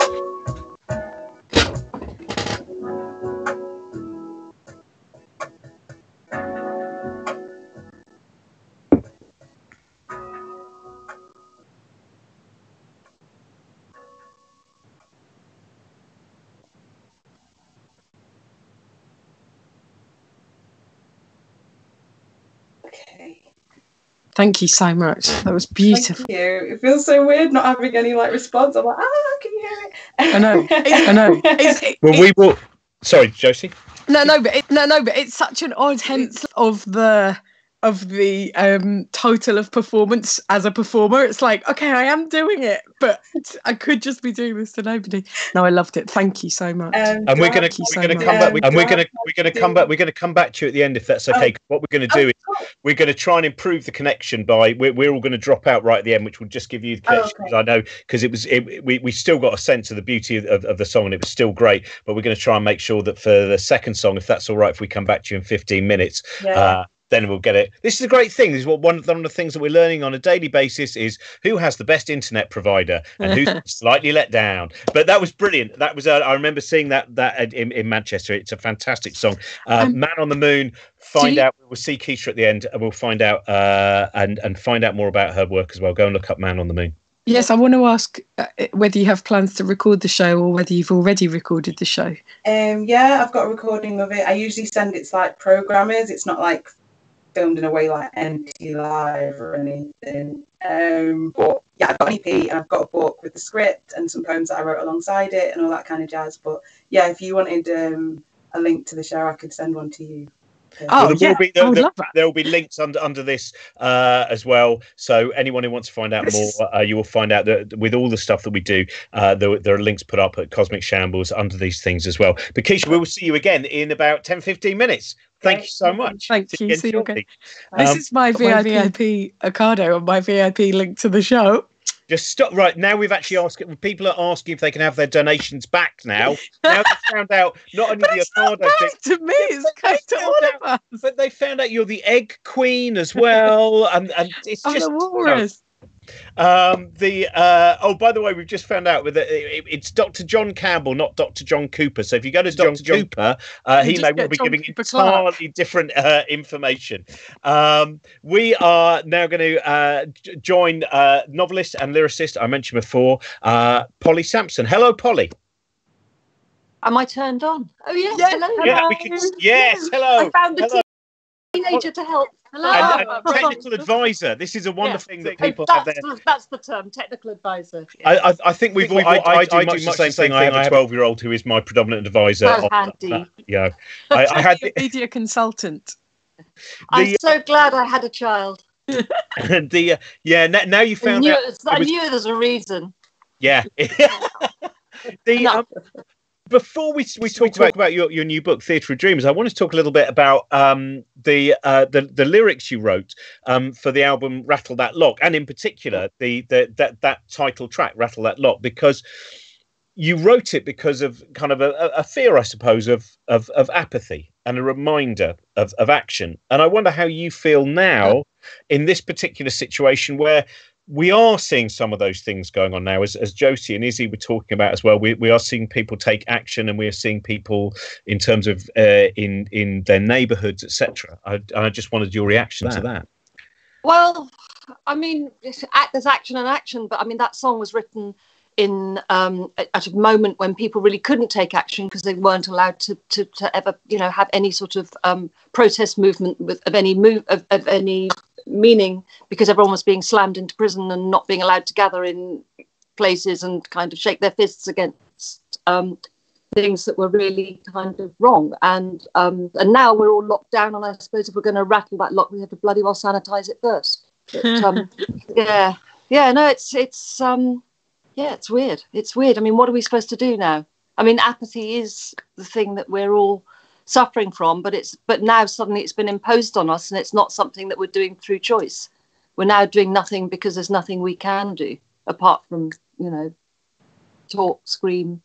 Thank you so much. That was beautiful. Thank you. It feels so weird not having any like response. I'm like, ah, can you hear it? I know. I know. It's, it- Well, we will. Sorry, Josie. no, no, but it, no, no, but it's such an odd hint of the of the um total of performance as a performer. It's like, okay, I am doing it, but I could just be doing this to nobody. No, I loved it. Thank you so much. Um, And we're gonna we're so gonna much. come back. Um, And we're gonna we're gonna come back. We're gonna come back to you at the end if that's okay. 'cause what we're gonna do is Oh, we're going to try and improve the connection by we're, we're all going to drop out right at the end which will just give you the Oh, connection okay. 'cause i know because it was it, we, we still got a sense of the beauty of, of, of the song and it was still great but we're going to try and make sure that for the second song if that's all right if we come back to you in 15 minutes yeah. uh, then we'll get it. This is a great thing. This is what one of, the, one of the things that we're learning on a daily basis is who has the best internet provider and who's slightly let down. But that was brilliant. That was uh, I remember seeing that that in, in Manchester. It's a fantastic song. Uh, Um, Man on the Moon. Find you- out. We'll see Keisha at the end, and we'll find out uh, and and find out more about her work as well. Go and look up Man on the Moon. yes, I want to ask uh, whether you have plans to record the show or whether you've already recorded the show. Um, yeah, I've got a recording of it. I usually send it to like programmers. It's not like filmed in a way like NT Live or anything. Um, but yeah, I've got an EP and I've got a book with the script and some poems that I wrote alongside it and all that kind of jazz. But yeah, if you wanted um, a link to the show, I could send one to you. Oh, Well, there yeah, will be, I there, would there- love that. there will be links under under this uh, as well. So anyone who wants to find out more, uh, you will find out that with all the stuff that we do, uh, there, there are links put up at Cosmic Shambles under these things as well. But Keisha, we will see you again in about 10, 15 minutes. Thank you so much. Thank you. See you again. This Um, is my my VIP Ocado and my VIP link to the show. Just stop right now. We've actually asked people are asking if they can have their donations back now. Now they found out not only But the it's not Ocado thing, to me. It's but going they to all found of us. but they found out you're the egg queen as well, and and it's I'm just the walrus. Um, the uh, oh, by the way, we've just found out with it, it- it's Dr. John Campbell, not Dr. John Cooper. So if you go to Dr. John- Cooper, uh, he just may well be John giving Cooper Clarke. entirely different uh, information. Um, we are now going to uh, j- join uh, novelist and lyricist I mentioned before, uh, Polly Samson. Hello, Polly. Am I turned on? Oh yes, Yes, hello. Yeah, we can. Yes, hello. I found the Hello. Teenager to help. Hello. And, and technical advisor. This is a wonderful thing that people have that's, their the, that's the term, technical advisor. I, I, I think we've. think I, we've- I, I- do much the much same the same thing. I have thing. I a have- twelve-year-old who is my predominant advisor. How on- handy. uh, yeah, I, I had the, media consultant. I'm the, so glad I had a child. the uh, yeah. Now, now you I found knew, out. it's- I it was- knew there's a reason. Yeah. the No. um, before we we talk about, about your, your new book, Theatre of Dreams, I want to talk a little bit about um, the uh, the the lyrics you wrote um, for the album Rattle That Lock, and in particular the, the that that title track, Rattle That Lock, because you wrote it because of kind of a, a- a fear, I suppose, of, of of apathy and a reminder of, of action. And I wonder how you feel now in this particular situation where we are seeing some of those things going on now, as, as Josie and Isy were talking about as well. We, we are seeing people take action, and we are seeing people in terms of uh, in in their neighbourhoods, etc. I, I just wanted your reaction to that. Well, I mean, there's action and action, but I mean that song was written in um, at at a moment when people really couldn't take action because they weren't allowed to, to, to ever, you know, have any sort of um, protest movement with of any move of, of any meaning because everyone was being slammed into prison and not being allowed to gather in places and kind of shake their fists against um, things that were really kind of wrong. And um, and now we're all locked down, and I suppose if we're going to rattle that lock, we have to bloody well sanitize it first. But, um, yeah, yeah, no, it's it's um, yeah, it's weird. It's weird. I mean, what are we supposed to do now? I mean, apathy is the thing that we're all suffering from but it's but now suddenly it's been imposed on us and it's not something that we're doing through choice we're now doing nothing because there's nothing we can do apart from you know talk scream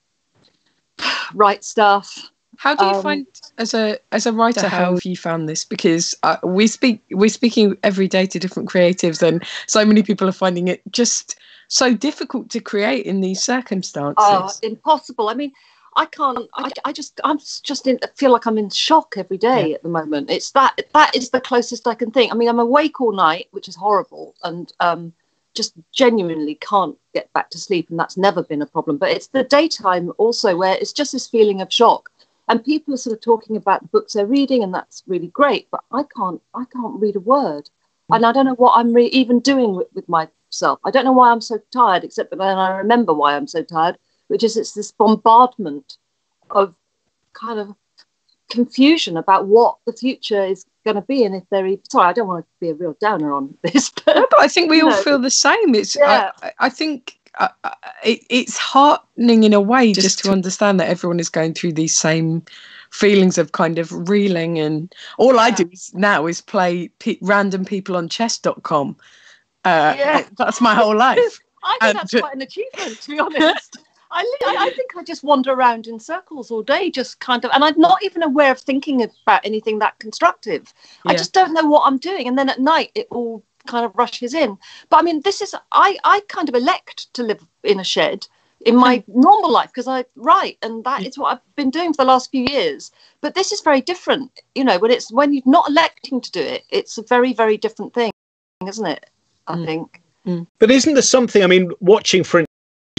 write stuff How do you Um, find as a as a writer how have you found this? Because uh, we speak we're speaking every day to different creatives, and so many people are finding it just so difficult to create in these circumstances. Oh, impossible. I mean, I can't. I, I just. I'm just in. feel like I'm in shock every day at the moment. It's that. That is the closest I can think. I mean, I'm awake all night, which is horrible, and um, just genuinely can't get back to sleep, and that's never been a problem. But it's the daytime also where it's just this feeling of shock, and people are sort of talking about the books they're reading, and that's really great. But I can't. I can't read a word, and I don't know what I'm re- even doing with, with myself. I don't know why I'm so tired, except that then I remember why I'm so tired which is it's this bombardment of kind of confusion about what the future is going to be and if they're even, sorry i don't want to be a real downer on this but No, but I think we all know, feel the same. It's Yeah. I, I- I think uh, uh, it, it's heartening in a way just to understand that everyone is going through these same feelings of kind of reeling and all I do is, now is play pe- random people on chess.com. Uh, Yeah. That's my whole life. i think and that's quite an achievement to be honest I, li- I, I think I just wander around in circles all day, just kind of, and I'm not even aware of thinking about anything that constructive. I just don't know what I'm doing. And then at night, it all kind of rushes in. But I mean, this is, I, I kind of elect to live in a shed in my hmm. normal life because I write, and that hmm. is what I've been doing for the last few years. But this is very different, you know, when it's when you're not electing to do it, it's a very, very different thing, isn't it? I Mm. think. Hmm. But isn't there something? I mean, watching for this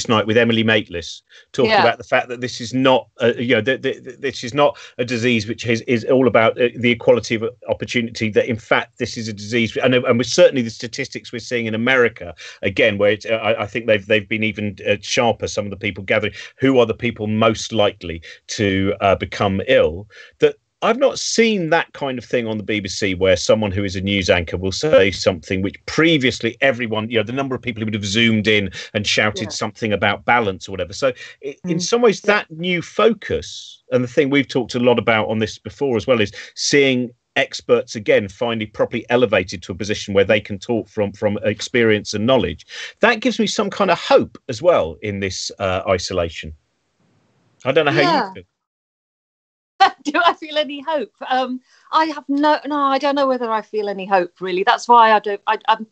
night with Emily Maitlis talking Yeah. about the fact that this is not, uh, you know, this is not a disease which is, is all about uh, the equality of opportunity. That in fact this is a disease, and and with certainly the statistics we're seeing in America again, where it's, uh, I, I think they've they've been even uh, sharper. Some of the people gathering who are the people most likely to uh, become ill. That I've not seen that kind of thing on the BBC where someone who is a news anchor will say something which previously everyone, you know, the number of people who would have zoomed in and shouted Yeah. something about balance or whatever. So, in Mm. some ways, that new focus and the thing we've talked a lot about on this before as well is seeing experts again finally properly elevated to a position where they can talk from from experience and knowledge that gives me some kind of hope as well in this uh, isolation i don't know how Yeah. you feel do I feel any hope? Um, I have no, no, I don't know whether I feel any hope really. That's why I don't. I, I'm,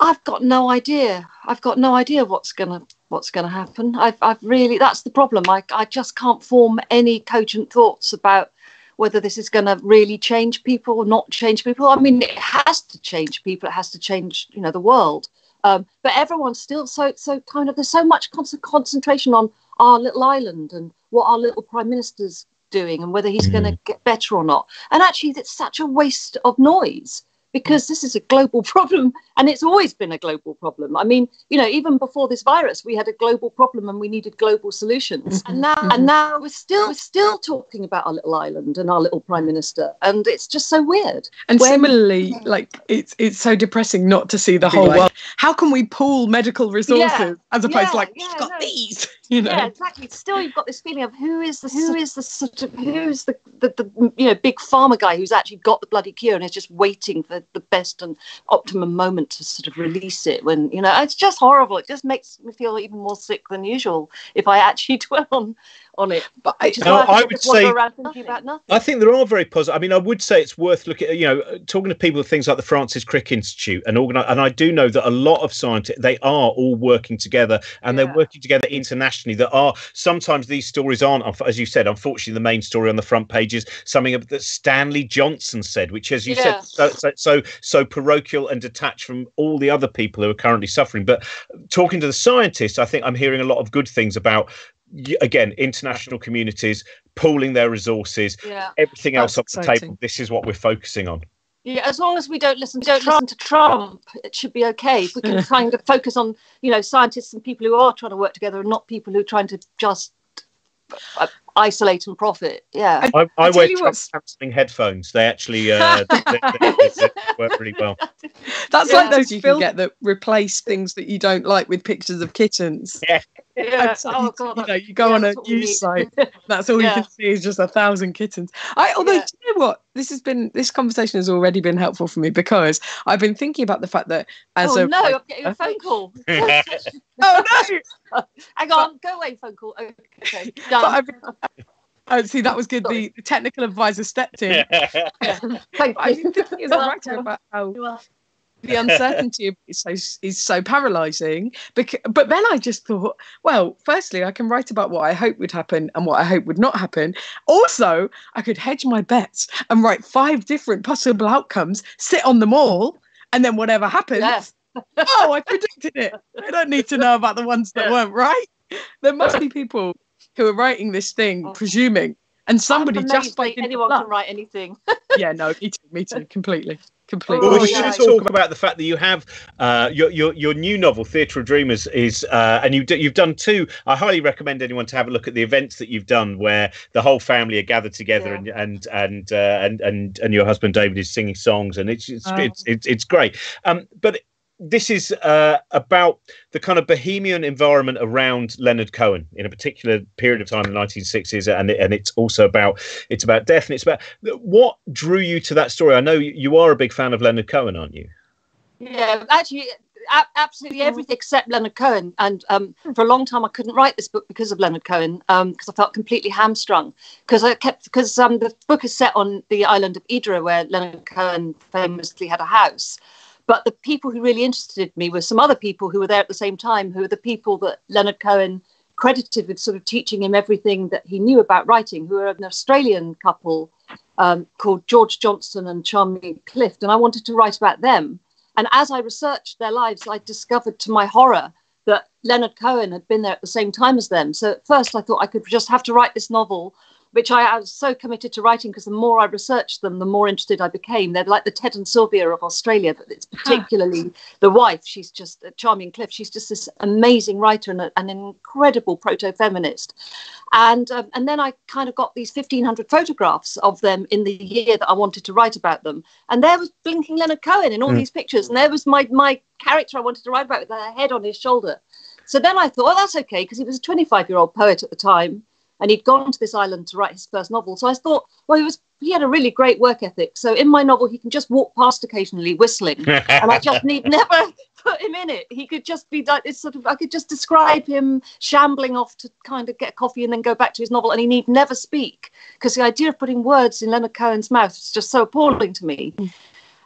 I've got no idea. I've got no idea what's gonna what's gonna happen. I've, I've really. That's the problem. I, I just can't form any cogent thoughts about whether this is going to really change people or not change people. I mean, it has to change people. It has to change, you know, the world. Um, but everyone's still so so kind of. There's so much con- concentration on our little island and what our little prime minister's doing and whether he's going to mm. get better or not. And actually, it's such a waste of noise because this is a global problem and it's always been a global problem. I mean, you know, even before this virus, we had a global problem and we needed global solutions. Mm-hmm. And now, and now we're still we're still talking about our little island and our little prime minister, and it's just so weird. And When- similarly, like it's it's so depressing not to see the whole like- world. How can we pool medical resources as opposed Yeah, to like yeah, we've got no. these? You know. Yeah, exactly. Still, you've got this feeling of who is the who is the sort of who's the, the the you know big pharma guy who's actually got the bloody cure and is just waiting for the best and optimum moment to sort of release it. When you know it's just horrible. It just makes me feel even more sick than usual if I actually dwell on on it. But I, is I I would say-. I think there are very positive. I mean, I would say it's worth looking at, you know, talking to people of things like the Francis Crick Institute and organize. And I do know that a lot of scientists, they are all working together and Yeah. they're working together internationally. There are sometimes these stories aren't, as you said, unfortunately, the main story on the front page is something that Stanley Johnson said, which, as you Yeah. said, so, so, so, so parochial and detached from all the other people who are currently suffering. But talking to the scientists, I think I'm hearing a lot of good things about again international communities pooling their resources Yeah. everything else That's off the table this is what we're focusing on Yeah, as long as we don't listen, don't listen to Trump, it should be okay. If we can kind of focus on, you know, scientists and people who are trying to work together, and not people who are trying to just uh, isolate and profit. Yeah. I, I I'll tell wear you Trump cancelling headphones. They actually uh, they, they, they- they work really well. That's Yeah. like those you can get that replace things that you don't like with pictures of kittens. yeah. And so Oh you, god. you know, you go yeah, on a that's news site. That's all Yeah. you can see is just a thousand kittens. I, although, Yeah. do you know what? This has been this conversation has already been helpful for me because I've been thinking about the fact that as oh a no, I'm getting a phone call. oh no, Hang on, go away, phone call. Okay, but done. I've been, oh, see that was good. The, the technical advisor stepped in. Thank I've you. been thinking as a writer about how the uncertainty of it is so is so paralyzing. Because, but then I just thought, well, firstly, I can write about what I hope would happen and what I hope would not happen. Also, I could hedge my bets and write five different possible outcomes, sit on them all, and then whatever happens, Yes. oh, I predicted it. I don't need to know about the ones that Yeah. weren't right. There must be people who are writing this thing, Oh. presuming, and somebody just amazed by that dint of anyone can write anything. yeah, no, me too, me too, completely, completely. Well, Oh, we yeah. should talk about the fact that you have uh, your your your new novel, Theatre of Dreamers, is uh, and you've d- you've done two. I highly recommend anyone to have a look at the events that you've done, where the whole family are gathered together, Yeah. and and and, uh, and and and your husband David is singing songs, and it's it's Oh. it's, it's it's great. Um, but this is uh, about the kind of bohemian environment around Leonard Cohen in a particular period of time in the 1960s, and and it's also about it's about death, and it's about what drew you to that story. I know you, you are a big fan of Leonard Cohen, aren't you? Yeah, actually, a- absolutely everything except Leonard Cohen. And um, for a long time, I couldn't write this book because of Leonard Cohen, because I felt completely hamstrung. Because I kept because um, the book is set on the island of Idra, where Leonard Cohen famously had a house. But the people who really interested me were some other people who were there at the same time, who were the people that Leonard Cohen credited with sort of teaching him everything that he knew about writing, who are an Australian couple um, called George Johnston and Charmian Clift. And I wanted to write about them. And as I researched their lives, I discovered to my horror that Leonard Cohen had been there at the same time as them. So at first I thought I could just have to write this novel, which I, I was so committed to writing because the more I researched them, the more interested I became. They're like the Ted and Sylvia of Australia, but it's particularly the wife. She's just uh, Charmian Clift. She's just this amazing writer and a, an incredible proto-feminist. And um, and then I kind of got these 1,500 photographs of them in the year that I wanted to write about them. And there was blinking Leonard Cohen in all Mm. these pictures. And there was my, my character I wanted to write about with her head on his shoulder. So then I thought, well, that's okay, because he was a 25 year old poet at the time. And he'd gone to this island to write his first novel. So I thought, well, he was he had a really great work ethic. So in my novel, he can just walk past occasionally whistling. And I just need never put him in it. He could just be like it's sort of I could just describe him shambling off to kind of get coffee and then go back to his novel, and he need never speak because the idea of putting words in Leonard Cohen's mouth is just so appalling to me.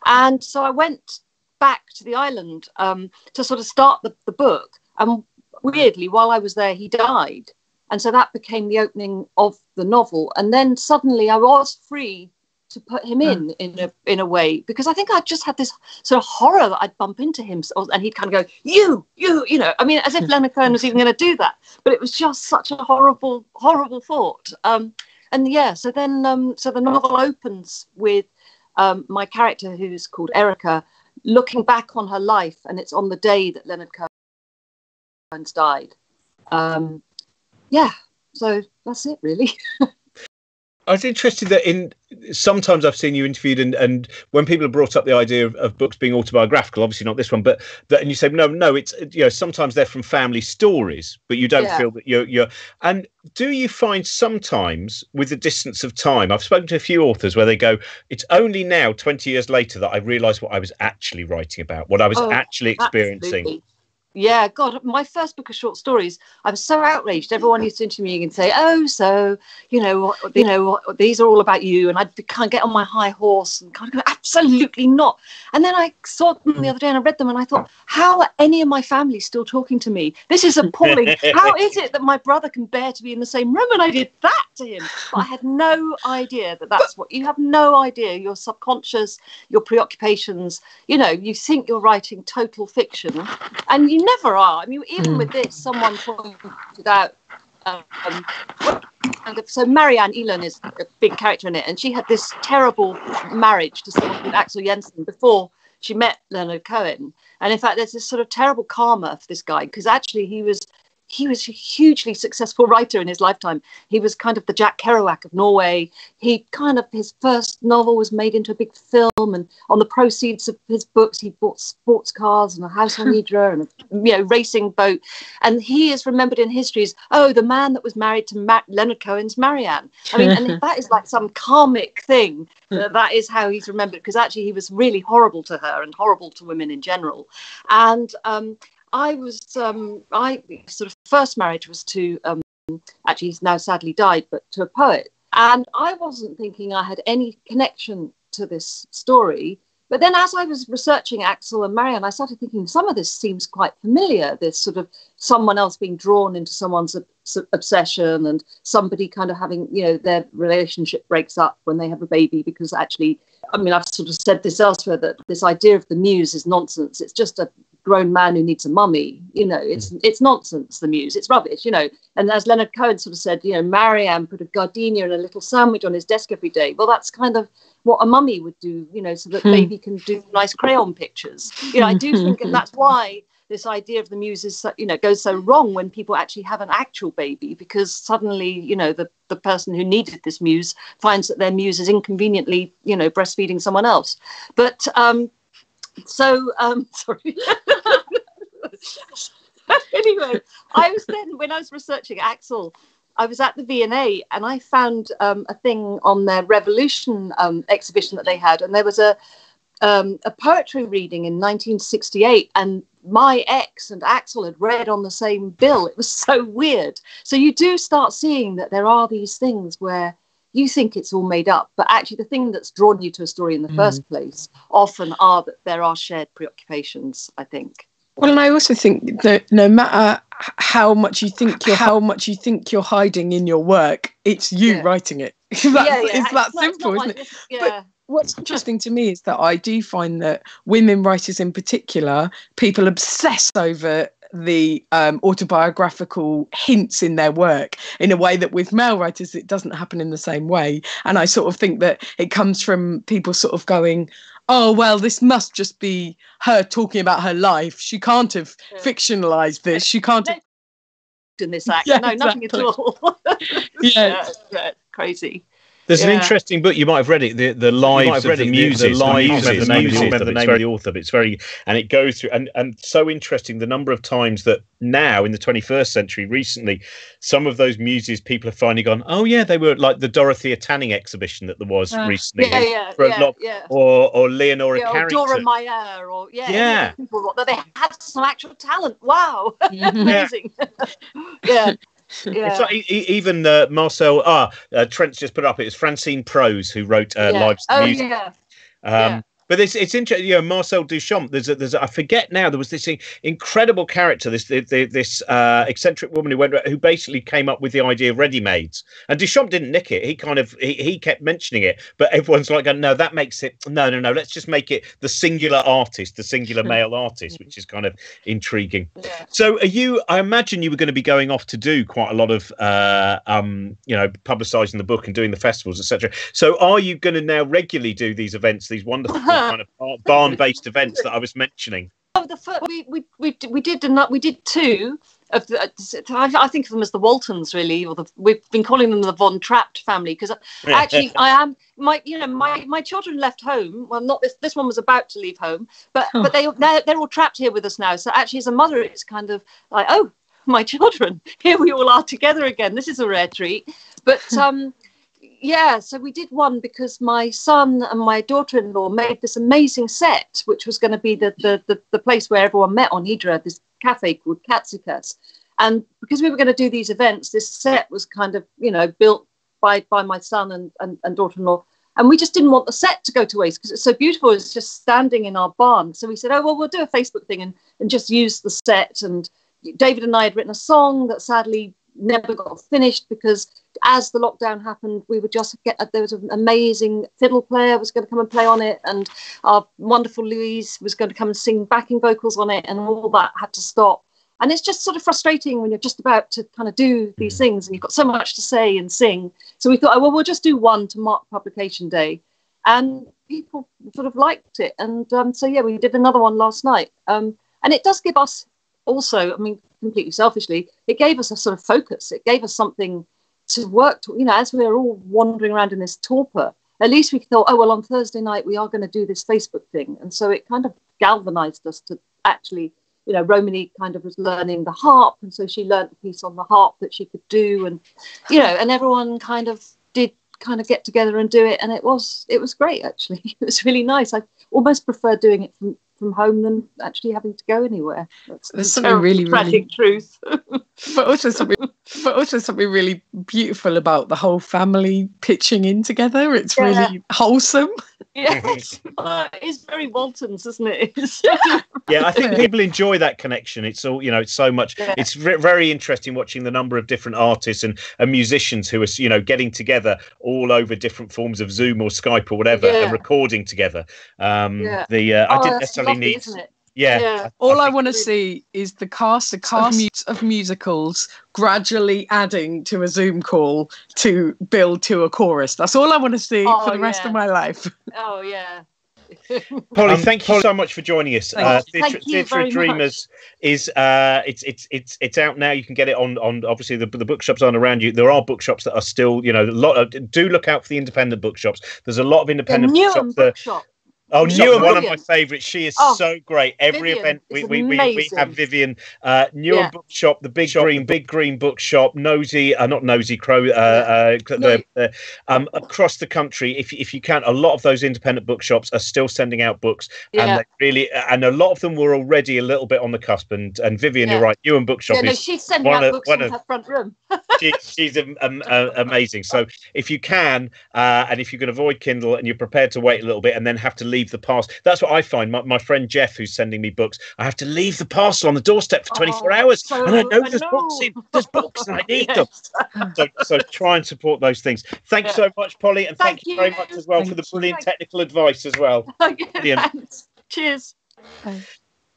And so I went back to the island um, to sort of start the, the book. And weirdly, while I was there, he died. And so that became the opening of the novel. And then suddenly I was free to put him in in a in a way because I think I just had this sort of horror that I'd bump into him. And he'd kind of go you you you know I mean as if Leonard Cohen was even going to do that. But it was just such a horrible horrible thought. Um, and yeah so then um, so the novel opens with um, my character who's called Erica looking back on her life and it's on the day that Leonard Cohen's died. Um, yeah so that's it really I was interested that in sometimes I've seen you interviewed, and, and when people have brought up the idea of, of books being autobiographical, obviously not this one, but that, and you say no, no, it's you know sometimes they're from family stories, but you don't Yeah. feel that you're you're. And do you find sometimes with the distance of time, I've spoken to a few authors where they go, it's only now, twenty years later, that I realise what I was actually writing about, what I was Oh, actually experiencing. Absolutely. Yeah, God, my first book of short stories, I was so outraged. Everyone used to interview me and say, "Oh, so you know, what- you know, what- these are all about you," and kind of get on my high horse and kind of go, "Absolutely not." And then I saw them the hmm. other day and I read them and I thought, "How are any of my family still talking to me? This is appalling. How is it that my brother can bear to be in the same room?" And I did that to him. But I had no idea that that's what you have no idea. Your subconscious, your preoccupations. You know, you think you're writing total fiction, and you never are. I mean, even Mm. with this, someone pointed out. Um, so Marianne Ihlen is a big character in it, and she had this terrible marriage to someone called Axel Jensen before she met Leonard Cohen. And in fact, there's this sort of terrible karma for this guy because actually he was he was a hugely successful writer in his lifetime. He was kind of the Jack Kerouac of Norway. He kind of his first novel was made into a big film, and on the proceeds of his books, he bought sports cars and a house on Hydra and a you know racing boat. And he is remembered in history as oh the man that was married to Ma- Leonard Cohen's Marianne. I mean, and that is like some karmic thing. that that is how he's remembered because actually he was really horrible to her and horrible to women in general. And um, I was um, I sort of first marriage was to um, actually he's now sadly died, but to a poet, and I wasn't thinking I had any connection to this story. But then, as I was researching Axel and Marianne, I started thinking some of this seems quite familiar. This sort of someone else being drawn into someone's ob- obsession, and somebody kind of having, you know, their relationship breaks up when they have a baby because actually, I mean, I've sort of said this elsewhere that this idea of the muse is nonsense. It's just a grown man who needs a mummy. You know, it's Mm. it's nonsense. The muse, it's rubbish. You know, and as Leonard Cohen sort of said, you know, Marianne put a gardenia and a little sandwich on his desk every day. Well, that's kind of what a mummy would do. You know, so that Hmm. baby can do nice crayon pictures. You know, I do think that that's why this idea of the muse is so- you know goes so wrong when people actually have an actual baby because suddenly you know the the person who needed this muse finds that their muse is inconveniently you know breastfeeding someone else but um so um sorry anyway i was then when i was researching axel I was at the V&A and I found um, a thing on their Revolution um, exhibition that they had, and there was a um, a poetry reading in 1968, and my ex and Axel had read on the same bill. It was so weird. So you do start seeing that there are these things where you think it's all made up, but actually the thing that's drawn you to a story in the Mm. first place often are that there are shared preoccupations. I think. Well, and I also think that no matter how much you think you're how much you think you're hiding in your work, it's you Yeah. writing it. that's, yeah, yeah. It's that not- not simple, isn't it? Yeah. What's interesting to me is that I do find that women writers in particular, people obsess over the um, autobiographical hints in their work in a way that with male writers it doesn't happen in the same way. And I sort of think that it comes from people sort of going, oh, well, this must just be her talking about her life. She can't have Yeah. fictionalized this. She can't have. in this act. Yeah, no, nothing at all. Yeah. yeah, crazy. There's an interesting book you might have read it, the the lives of the muses. The lives I of can't the remember the name of muses. the author, but The it's name very author, but it's very and it goes through and and so interesting the number of times that now in the 21st century, recently, some of those muses people have finally gone, oh yeah, they were like the Dorothea Tanning exhibition that there was Ah. recently, Yeah, yeah, for a yeah, lot- yeah. or or Leonora Yeah, or Carrington. Dora Maar, or yeah, Yeah. yeah, people that they had some actual talent. Wow, amazing. yeah, yeah. It's like even uh, Marcel. Ah, uh, Trent's just put it up. It was Francine Prose who wrote uh, yeah. Lives Oh Muses. yeah, Um, Yeah. But it's it's interesting. You know, Marcel Duchamp. There's a, there's a, I forget now. There was this incredible character, this this uh, eccentric woman who went who basically came up with the idea of ready-mades. And Duchamp didn't nick it. He kind of he, he kept mentioning it, but everyone's like, no, that makes it no no no. Let's just make it the singular artist, the singular male artist, which is kind of intriguing. yeah. So, are you? I imagine you were going to be going off to do quite a lot of, uh, um, you know, publicising the book and doing the festivals, etc. So, are you going to now regularly do these events, these wonderful kind of barn-based events that I was mentioning? Oh, the first, we we we we did ano- we did two of the. I, I think of them as the Waltons, really, or the we've been calling them the Von Trapped family because actually I am my you know my my children left home. Well, not this this one was about to leave home, but Oh. but they they're, they're all trapped here with us now. So actually, as a mother, it's kind of like oh my children, here we all are together again. This is a rare treat. But um, yeah, so we did one because my son and my daughter-in-law made this amazing set, which was going to be the, the the the place where everyone met on Hydra, this cafe called Katsikas. And because we were going to do these events, this set was kind of you know built by by my son and, and, and daughter-in-law. And we just didn't want the set to go to waste because it's so beautiful. It's just standing in our barn. So we said, oh, well, we'll do a Facebook thing and, and just use the set. And David and I had written a song that sadly never got finished because as the lockdown happened, we would just get there was an amazing fiddle player was going to come and play on it, and our wonderful Louise was going to come and sing backing vocals on it, and all that had to stop. And it's just sort of frustrating when you're just about to kind of do these things and you've got so much to say and sing. So we thought, oh, well, we'll just do one to mark publication day. And people sort of liked it. And um, so, yeah, we did another one last night. Um, and it does give us also, I mean, completely selfishly, it gave us a sort of focus. It gave us something to work to, you know, as we were all wandering around in this torpor, at least we thought, oh, well, on Thursday night, we are going to do this Facebook thing. And so it kind of galvanized us to actually, you know, Romany kind of was learning the harp. And so she learned a piece on the harp that she could do. And, you know, and everyone kind of did kind of get together and do it. And it was, it was great, actually. It was really nice. I almost prefer doing it from, from home than actually having to go anywhere. That's There's something really, tragic really- truth. but also something but also something really beautiful about the whole family pitching in together it's Yeah. really wholesome yes, uh, it's very Waltons, isn't it? Yeah i think people enjoy that connection it's all you know it's so much Yeah. it's ve- very interesting watching the number of different artists and, and musicians who are you know getting together all over different forms of zoom or skype or whatever Yeah. and recording together um Yeah. the uh, i Oh, didn't necessarily lovely, need? Yeah, Yeah. all i, think- want to see is the cast the cast of, musicals gradually adding to a zoom call to build to a chorus that's all i want to see Oh, for the rest yeah. of my life Oh yeah. Polly, Um, thank you so much for joining us. Thank Uh, Theatre, Theatre of Dreamers is uh, it's it's it's it's out now. You can get it on on obviously the the bookshops aren't around you. There are bookshops that are still you know a lot. Of, do look out for the independent bookshops. There's a lot of independent Newham bookshops. That, bookshop. Oh, She's Newham, one of my favourites. She is Oh, so great. Every Vivian event we we, we, we have Vivian. Uh, Newham Yeah. bookshop, the big green big green bookshop, Nosy, uh, not Nosy Crow. Uh, uh, the, the, um, across the country, if if you can, a lot of those independent bookshops are still sending out books and Yeah. they really and a lot of them were already a little bit on the cusp and and vivian you're Yeah. right Ewan bookshop Yeah, no, is she's sending one out of- books one from of- her front room. she, she's um, um, uh, amazing so if you can uh, and if you can avoid kindle and you're prepared to wait a little bit and then have to leave the parcel. That's what i find. My, my friend jeff who's sending me books i have to leave the parcel on the doorstep for 24 Oh, hours so- and i know I there's books in there's books and i need them. So, so try and support those things. Thank you so much polly and thank, Thank you very much as well for Thank the you. brilliant technical advice as well. Okay, Brilliant. thanks. Cheers.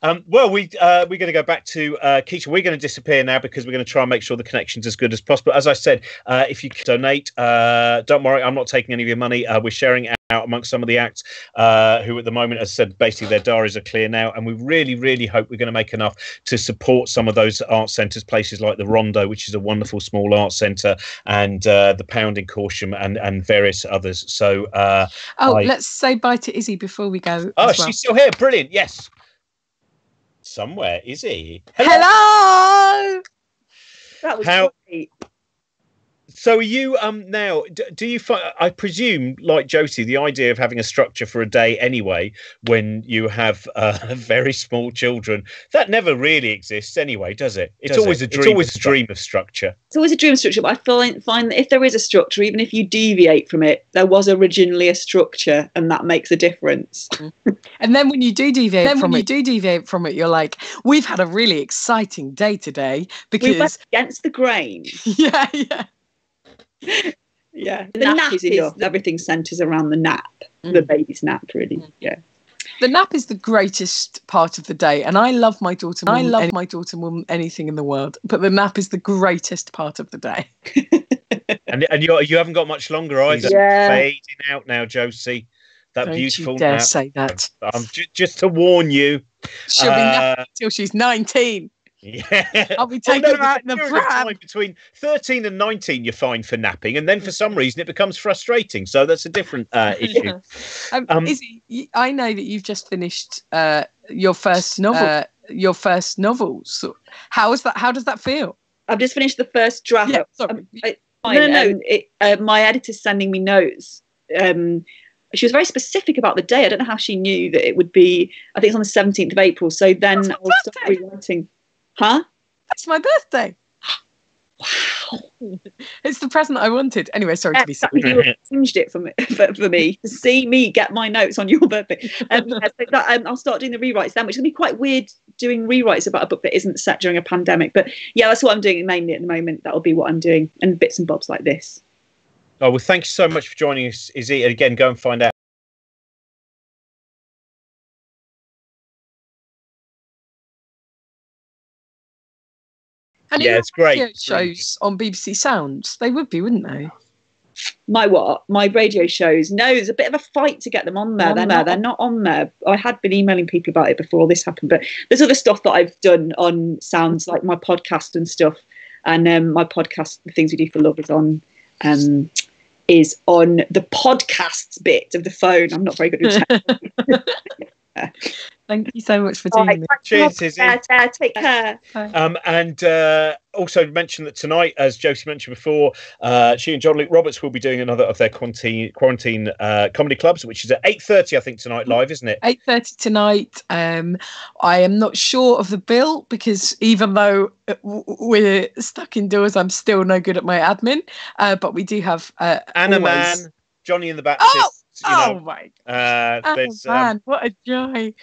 Um, well, we uh, we're going to go back to uh, Keisha. We're going to disappear now because we're going to try and make sure the connection's as good as possible. As I said, uh, if you can donate, uh, don't worry, I'm not taking any of your money. Uh, we're sharing out amongst some of the acts uh, who, at the moment, as I said, basically their diaries are clear now, and we really, really hope we're going to make enough to support some of those art centres, places like the Rondo, which is a wonderful small art centre, and uh, the Pound in Corsham, and and various others. So, uh, oh I- let's say bye to Isy before we go oh, well. she's still here. Brilliant. Yes. Somewhere is he? hello That was How- great. So are you um now? d- Do you find? I presume, like Josie, the idea of having a structure for a day anyway, when you have uh, very small children, that never really exists anyway, does it? It's Does always it? a It's dream. always of a dream of structure. It's always a dream of structure, but I find, find that if there is a structure, even if you deviate from it, there was originally a structure, and that makes a difference. And then when you do deviate Then from when it, do deviate from it, you're like, we've had a really exciting day today We because went against the grain. yeah, yeah. Yeah, the, The nap, nap is is- enough. Everything centres around the nap, the baby's nap, really. Yeah. The nap is the greatest part of the day, and I love my daughter. I love my daughter more than anything in the world. But the nap is the greatest part of the day. And and you you haven't got much longer either. Yeah. Fading out now, Josie. That Don't beautiful you dare nap. say that. Um, ju- just to warn you. She'll be napping Uh, until she's 19. Yeah. I'll be Oh, taking no, her out in the pram. between 13 and 19, you're fine for napping. And then for some reason, it becomes frustrating. So that's a different uh, issue. Um, Um, Isy, y- I know that you've just finished uh, your first novel. Uh, your first novel. So how is that? How does that feel? I've just finished the first draft. Yeah, sorry. Um, I- no, no, no. It, uh, my editor's sending me notes. Um, she was very specific about the day. I don't know how she knew that it would be. I think it's on the 17th of April. So then I'll start rewriting. Huh? That's my birthday. wow. It's the present I wanted. Anyway, sorry to be That silly. you changed it for me, for, for me to see me get my notes on your birthday. Um, yeah, so that, um, I'll start doing the rewrites then, which will be quite weird doing rewrites about a book that isn't set during a pandemic. But yeah, that's what I'm doing mainly at the moment. That'll be what I'm doing, and bits and bobs like this. Oh, well, thank you so much for joining us, Isy. And again, go and find out. And Yeah, it's great. radio shows on BBC Sounds, they would be, wouldn't they? my what my radio shows no there's a bit of a fight to get them on there On they're there. not they're not on there i had been emailing people about it before all this happened but there's other stuff that i've done on sounds like my podcast and stuff and um, my podcast the things we do for love is on um is on the podcasts bit of the phone i'm not very good at tech. Thank you so much for All doing right, this. Cheers, Isy. uh, uh, take care Um, and uh, also mention that tonight, as Josie mentioned before, uh, she and John Luke Roberts will be doing another of their quarantine quarantine uh, comedy clubs, which is at eight thirty, I think, tonight live, isn't it? Eight thirty tonight. Um, I am not sure of the bill because even though uh, we're stuck indoors, I'm still no good at my admin. Uh, but we do have uh, Anna always- Man, Jonny and the Baptist. you Oh know, my uh, oh, um, man, what a joy!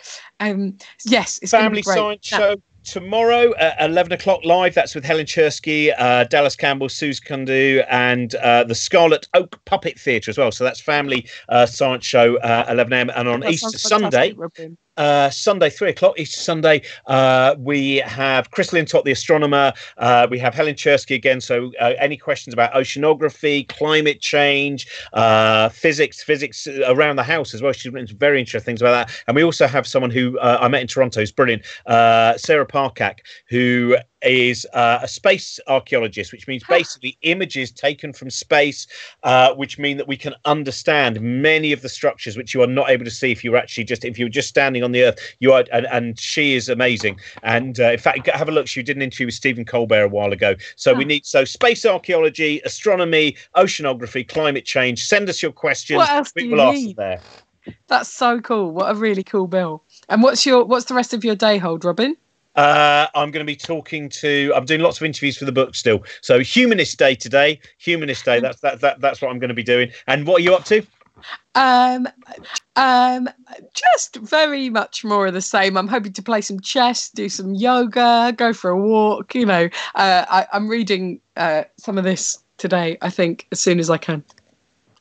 Um, yes, it's Family. Science Show tomorrow at 11 o'clock live. That's with Helen Czerski, uh, Dallas Campbell, Suze Kundu, and uh, the Scarlet Oak Puppet Theatre as well. So that's Family uh, Science Show, uh, 11 a.m. And on That Easter Sunday, fantastic. Uh, Sunday, three o'clock, each Sunday, uh, we have Chris Lintott, the astronomer. Uh, we have Helen Czerski again. So, uh, any questions about oceanography, climate change, uh, physics, physics around the house as well? She's written very interesting things about that. And we also have someone who uh, I met in Toronto who's brilliant, Sarah Parcak, who is uh, a space archaeologist, which means basically images taken from space, uh, which mean that we can understand many of the structures which you are not able to see if you're actually just if you're just standing on the earth. You are, and, and she is amazing. And uh, in fact, have a look. She did an interview with Stephen Colbert a while ago. So we need so space archaeology, astronomy, oceanography, climate change. Send us your questions. What else we do you need? there. That's so cool. What a really cool bill. And what's your what's the rest of your day hold, Robin? Uh, I'm going to be talking to. I'm doing lots of interviews for the book still. So Humanist Day today. Humanist Day. That's that, that that's what I'm going to be doing. And what are you up to? Um, um, just very much more of the same. I'm hoping to play some chess, do some yoga, go for a walk. You know, uh, I, I'm reading uh, some of this today. I think as soon as I can.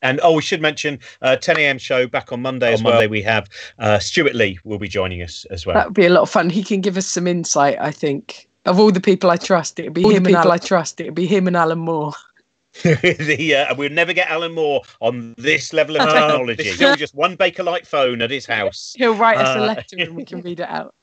And oh, we should mention uh, 10 a.m. show back on Monday as well. Monday we have uh, Stewart Lee will be joining us as well. That would be a lot of fun. He can give us some insight. I think of all the people I trust, it'd be All the him and people Alan. I trust, it'd be him and Alan Moore. the, uh, we'll never get Alan Moore on this level of technology. Still just one Bakelite phone at his house. He'll write us a Uh, letter and we can read it out.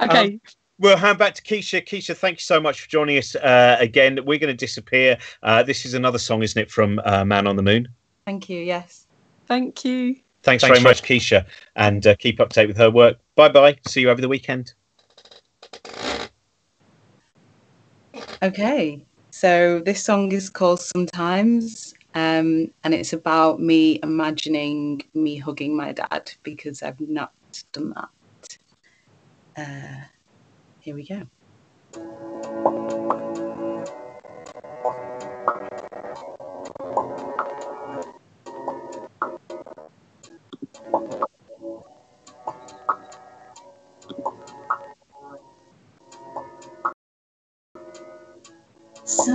Okay. We'll hand back to Keisha. Keisha, thank you so much for joining us uh, again. We're going to disappear. Uh, this is another song, isn't it, from uh, Man on the Moon? Thank you. Yes. Thank you. Thanks, very much, Keisha, and uh, keep up to date with her work. Bye bye. See you over the weekend. Okay, so this song is called Sometimes, um, and it's about me imagining me hugging my dad because I've not done that. Uh, here we go.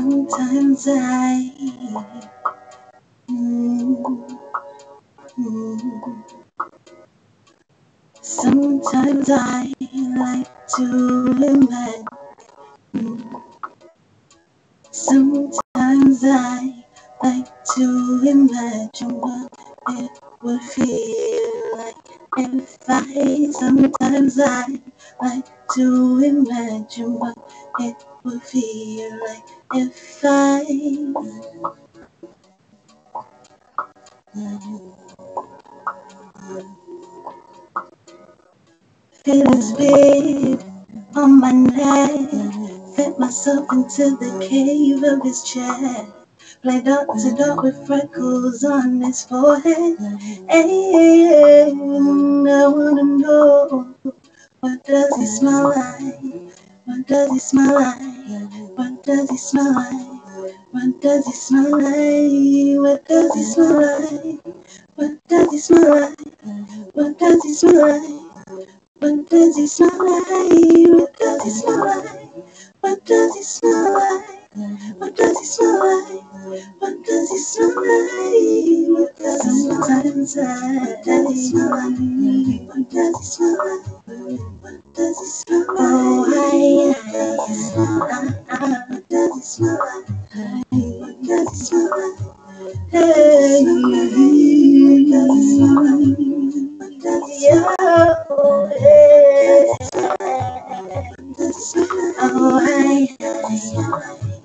Sometimes I. Sometimes I like to imagine. Sometimes I like to imagine what it would feel like if I sometimes I like to imagine what it would feel like if I feelings big on my neck, fit myself into the cave of his chair. Play dot to dot with freckles on his forehead. Hey, I wanna know what does he smell like? What does he smell like? What does he smell like? What does he smell like? What does he smell like? What does he smell like? What does he smell like? What does he smell like? What does he like? What does he smell like? What does he smell like? What does he smell like? What does he smell like? What does he smell like? What does he smell like? What does he smell like? Oh, yeah. What does he smell like? What does he smell like? Hey, what does he smell like? What does he smell like? Oh, hey. What does it smell like? Oh, hey.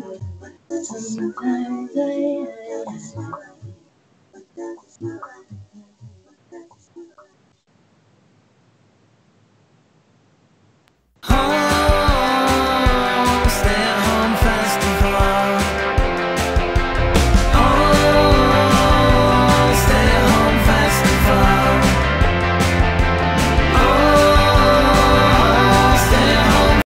Oh.